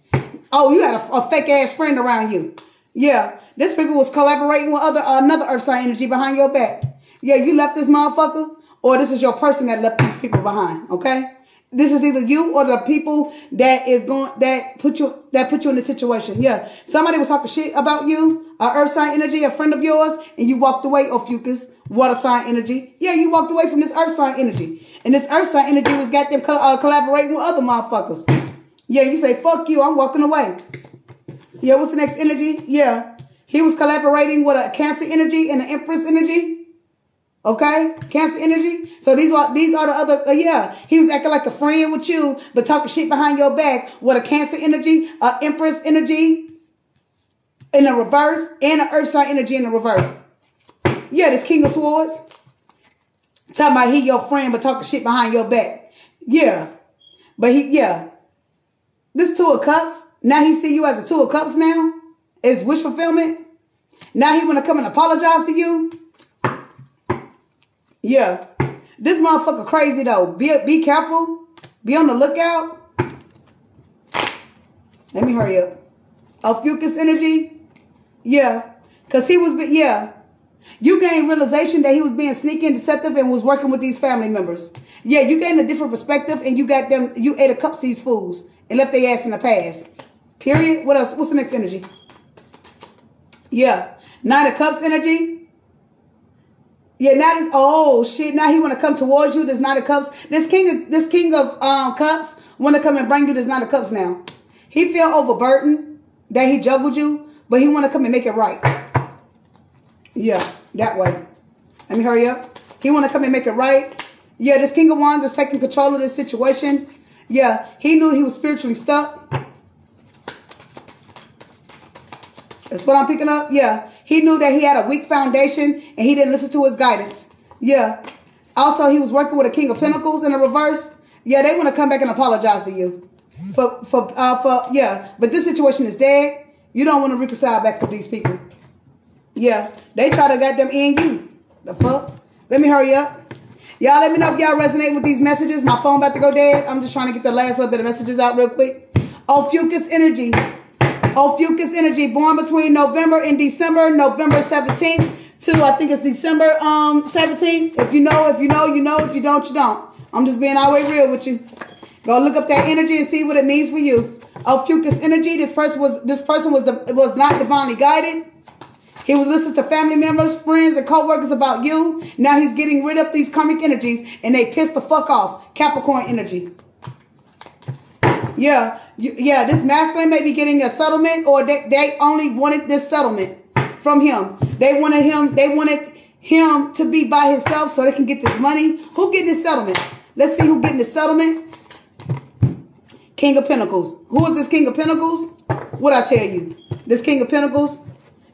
Speaker 1: Oh, you had a, a fake ass friend around you. Yeah. This people was collaborating with other uh, another earth sign energy behind your back. Yeah, you left this motherfucker, or this is your person that left these people behind. Okay. This is either you or the people that is going that put you that put you in the situation. Yeah, somebody was talking shit about you, a earth sign energy, a friend of yours, and you walked away, Ophiuchus, water sign energy. Yeah, you walked away from this earth sign energy, and this earth sign energy was got them uh, collaborating with other motherfuckers. Yeah, you say fuck you, I'm walking away. Yeah, what's the next energy? Yeah, he was collaborating with a Cancer energy and an Empress energy. Okay, Cancer energy. So these are these are the other. Uh, yeah, he was acting like a friend with you, but talking shit behind your back with a Cancer energy, a Empress energy in the reverse, and an Earth sign energy in the reverse. Yeah, this King of Swords. Talking about he your friend, but talking shit behind your back. Yeah, but he yeah. This Two of Cups. Now he see you as a Two of Cups. Now is wish fulfillment. Now he want to come and apologize to you. Yeah. This motherfucker crazy though. Be be careful. Be on the lookout. Let me hurry up. Ophiuchus energy. Yeah. Cause he was yeah. You gained realization that he was being sneaky and deceptive and was working with these family members. Yeah, you gained a different perspective and you got them, you ate a cup to these fools and left their ass in the past. Period. What else? What's the next energy? Yeah. Nine of Cups energy. Yeah, now this oh shit, now he wanna come towards you. this not of cups. This king of this king of um cups wanna come and bring you this not of cups now. He feel overburdened that he juggled you, but he wanna come and make it right. Yeah, that way. Let me hurry up. He want to come and make it right. Yeah, this King of Wands is taking control of this situation. Yeah, he knew he was spiritually stuck. That's what I'm picking up. Yeah, he knew that he had a weak foundation and he didn't listen to his guidance. Yeah. Also, he was working with a King of Pentacles in the reverse. Yeah, they want to come back and apologize to you. For, for, uh, for, yeah. But this situation is dead. You don't want to reconcile back with these people. Yeah, they try to get them in you. The fuck? Let me hurry up. Y'all let me know if y'all resonate with these messages. My phone about to go dead. I'm just trying to get the last little bit of messages out real quick. Ophiuchus energy. Ophiuchus energy born between November and December, November 17th to I think it's December um 17th. If you know, if you know, you know. If you don't, you don't. I'm just being all way real with you. Go look up that energy and see what it means for you. Ophiuchus energy. This person was this person was the was not divinely guided. He was listening to family members, friends, and co-workers about you. Now he's getting rid of these karmic energies and they piss the fuck off. Capricorn energy. Yeah, yeah, this masculine may be getting a settlement or they, they only wanted this settlement from him. They wanted him, they wanted him to be by himself so they can get this money. Who getting this settlement? Let's see who getting the settlement. King of Pentacles. Who is this King of Pentacles? What I tell you? This King of Pentacles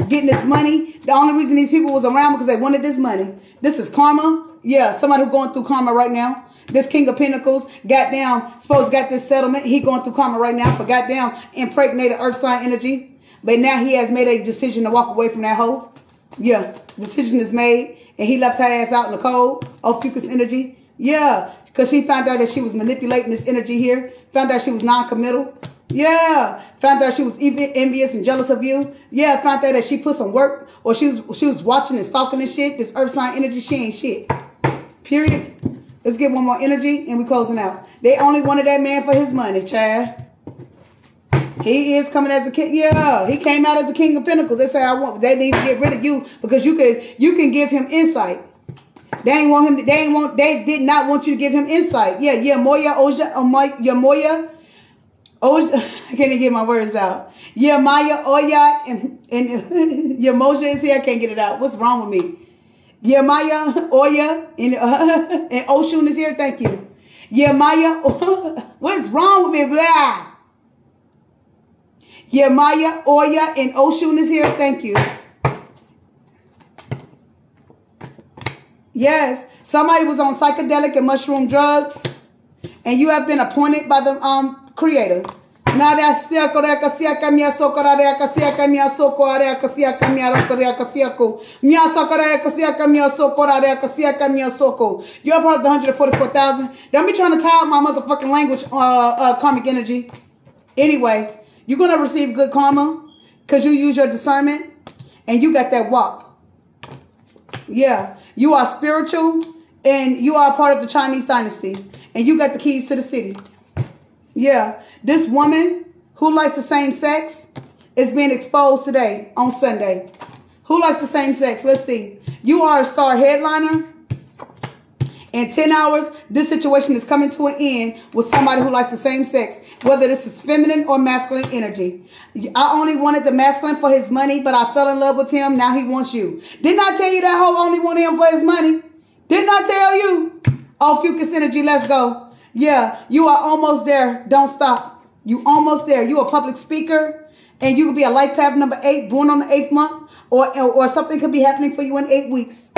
Speaker 1: getting this money. The only reason these people was around because they wanted this money. This is karma. Yeah, somebody who going through karma right now. This King of Pentacles, goddamn, supposed got this settlement. He going through karma right now for goddamn impregnated earth sign energy. But now he has made a decision to walk away from that hoe. Yeah, decision is made. And he left her ass out in the cold. Oh, Ophiuchus energy. Yeah, because she found out that she was manipulating this energy here. Found out she was non-committal. Yeah. Found out she was even envious and jealous of you. Yeah, found out that she put some work or she was she was watching and stalking and shit. This earth sign energy, she ain't shit. Period. Let's get one more energy and we closing out. They only wanted that man for his money, Chad. He is coming as a king. Yeah, he came out as a king of pentacles. They say I want. They need to get rid of you because you could. You can give him insight. They ain't want him. They ain't want. They did not want you to give him insight. Yeah, yeah. Moya Oja, uh, yeah, Moya Oh, (laughs) I can't even get my words out. Yeah, Maya Oya and, and (laughs) yeah, Moja is here. I can't get it out. What's wrong with me? Maya Oya and, uh, (laughs) and Oshun is here. Thank you. Yeah, Maya. (laughs) What's wrong with me? Blah. Maya Oya and Oshun is here. Thank you. Yes, somebody was on psychedelic and mushroom drugs, and you have been appointed by the um creator. Nada siako reka siaka mia sokora reka siaka mia sokora reka siaka mia reka reka siako. Mia sokora reka siaka mia sokora reka siaka mia soko. You're part of the 144,000. Don't be trying to tie up my motherfucking language, uh, uh, karmic energy. Anyway, you're going to receive good karma because you use your discernment and you got that walk. Yeah, you are spiritual and you are part of the Chinese dynasty and you got the keys to the city. Yeah, this woman who likes the same sex is being exposed today on Sunday. Who likes the same sex? Let's see. You are a star headliner. In 10 hours, this situation is coming to an end with somebody who likes the same sex, whether this is feminine or masculine energy. I only wanted the masculine for his money, but I fell in love with him. Now he wants you. Didn't I tell you that hoe only wanted him for his money? Didn't I tell you? Ophiuchus energy, let's go. Yeah, you are almost there. Don't stop. You almost there. You a public speaker and you could be a life path number eight, born on the eighth month, or, or something could be happening for you in eight weeks.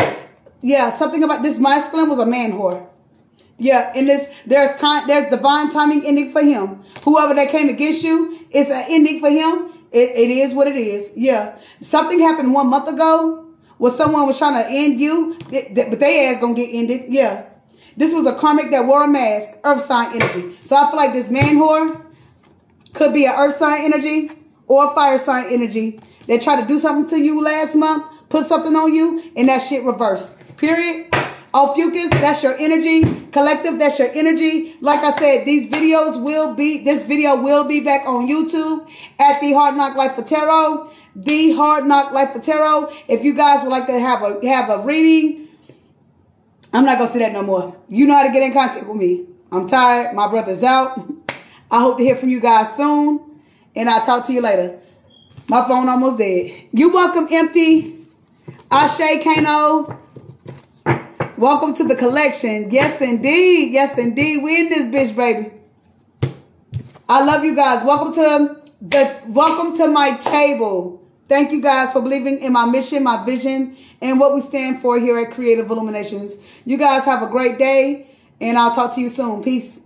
Speaker 1: Yeah, something about this masculine was a man whore. Yeah, and this there's time there's divine timing ending for him. Whoever that came against you, it's an ending for him. It, it is what it is. Yeah. Something happened one month ago where someone was trying to end you, but they ass gonna get ended. Yeah. This was a karmic that wore a mask, earth sign energy. So I feel like this man whore could be an earth sign energy or a fire sign energy. They tried to do something to you last month, put something on you, and that shit reversed. Period. Ophiuchus, that's your energy. Collective, that's your energy. Like I said, these videos will be, this video will be back on YouTube at the Hard Knock Life for Tarot. The Hard Knock Life for Tarot. If you guys would like to have a have a reading, I'm not going to say that no more. You know how to get in contact with me. I'm tired. My brother's out. (laughs) I hope to hear from you guys soon. And I'll talk to you later. My phone almost dead. You welcome, Empty. Ashe Kano. Welcome to the collection. Yes, indeed. Yes, indeed. We in this bitch, baby. I love you guys. Welcome to the welcome to my table. Thank you guys for believing in my mission, my vision, and what we stand for here at Creative Illuminations. You guys have a great day, and I'll talk to you soon. Peace.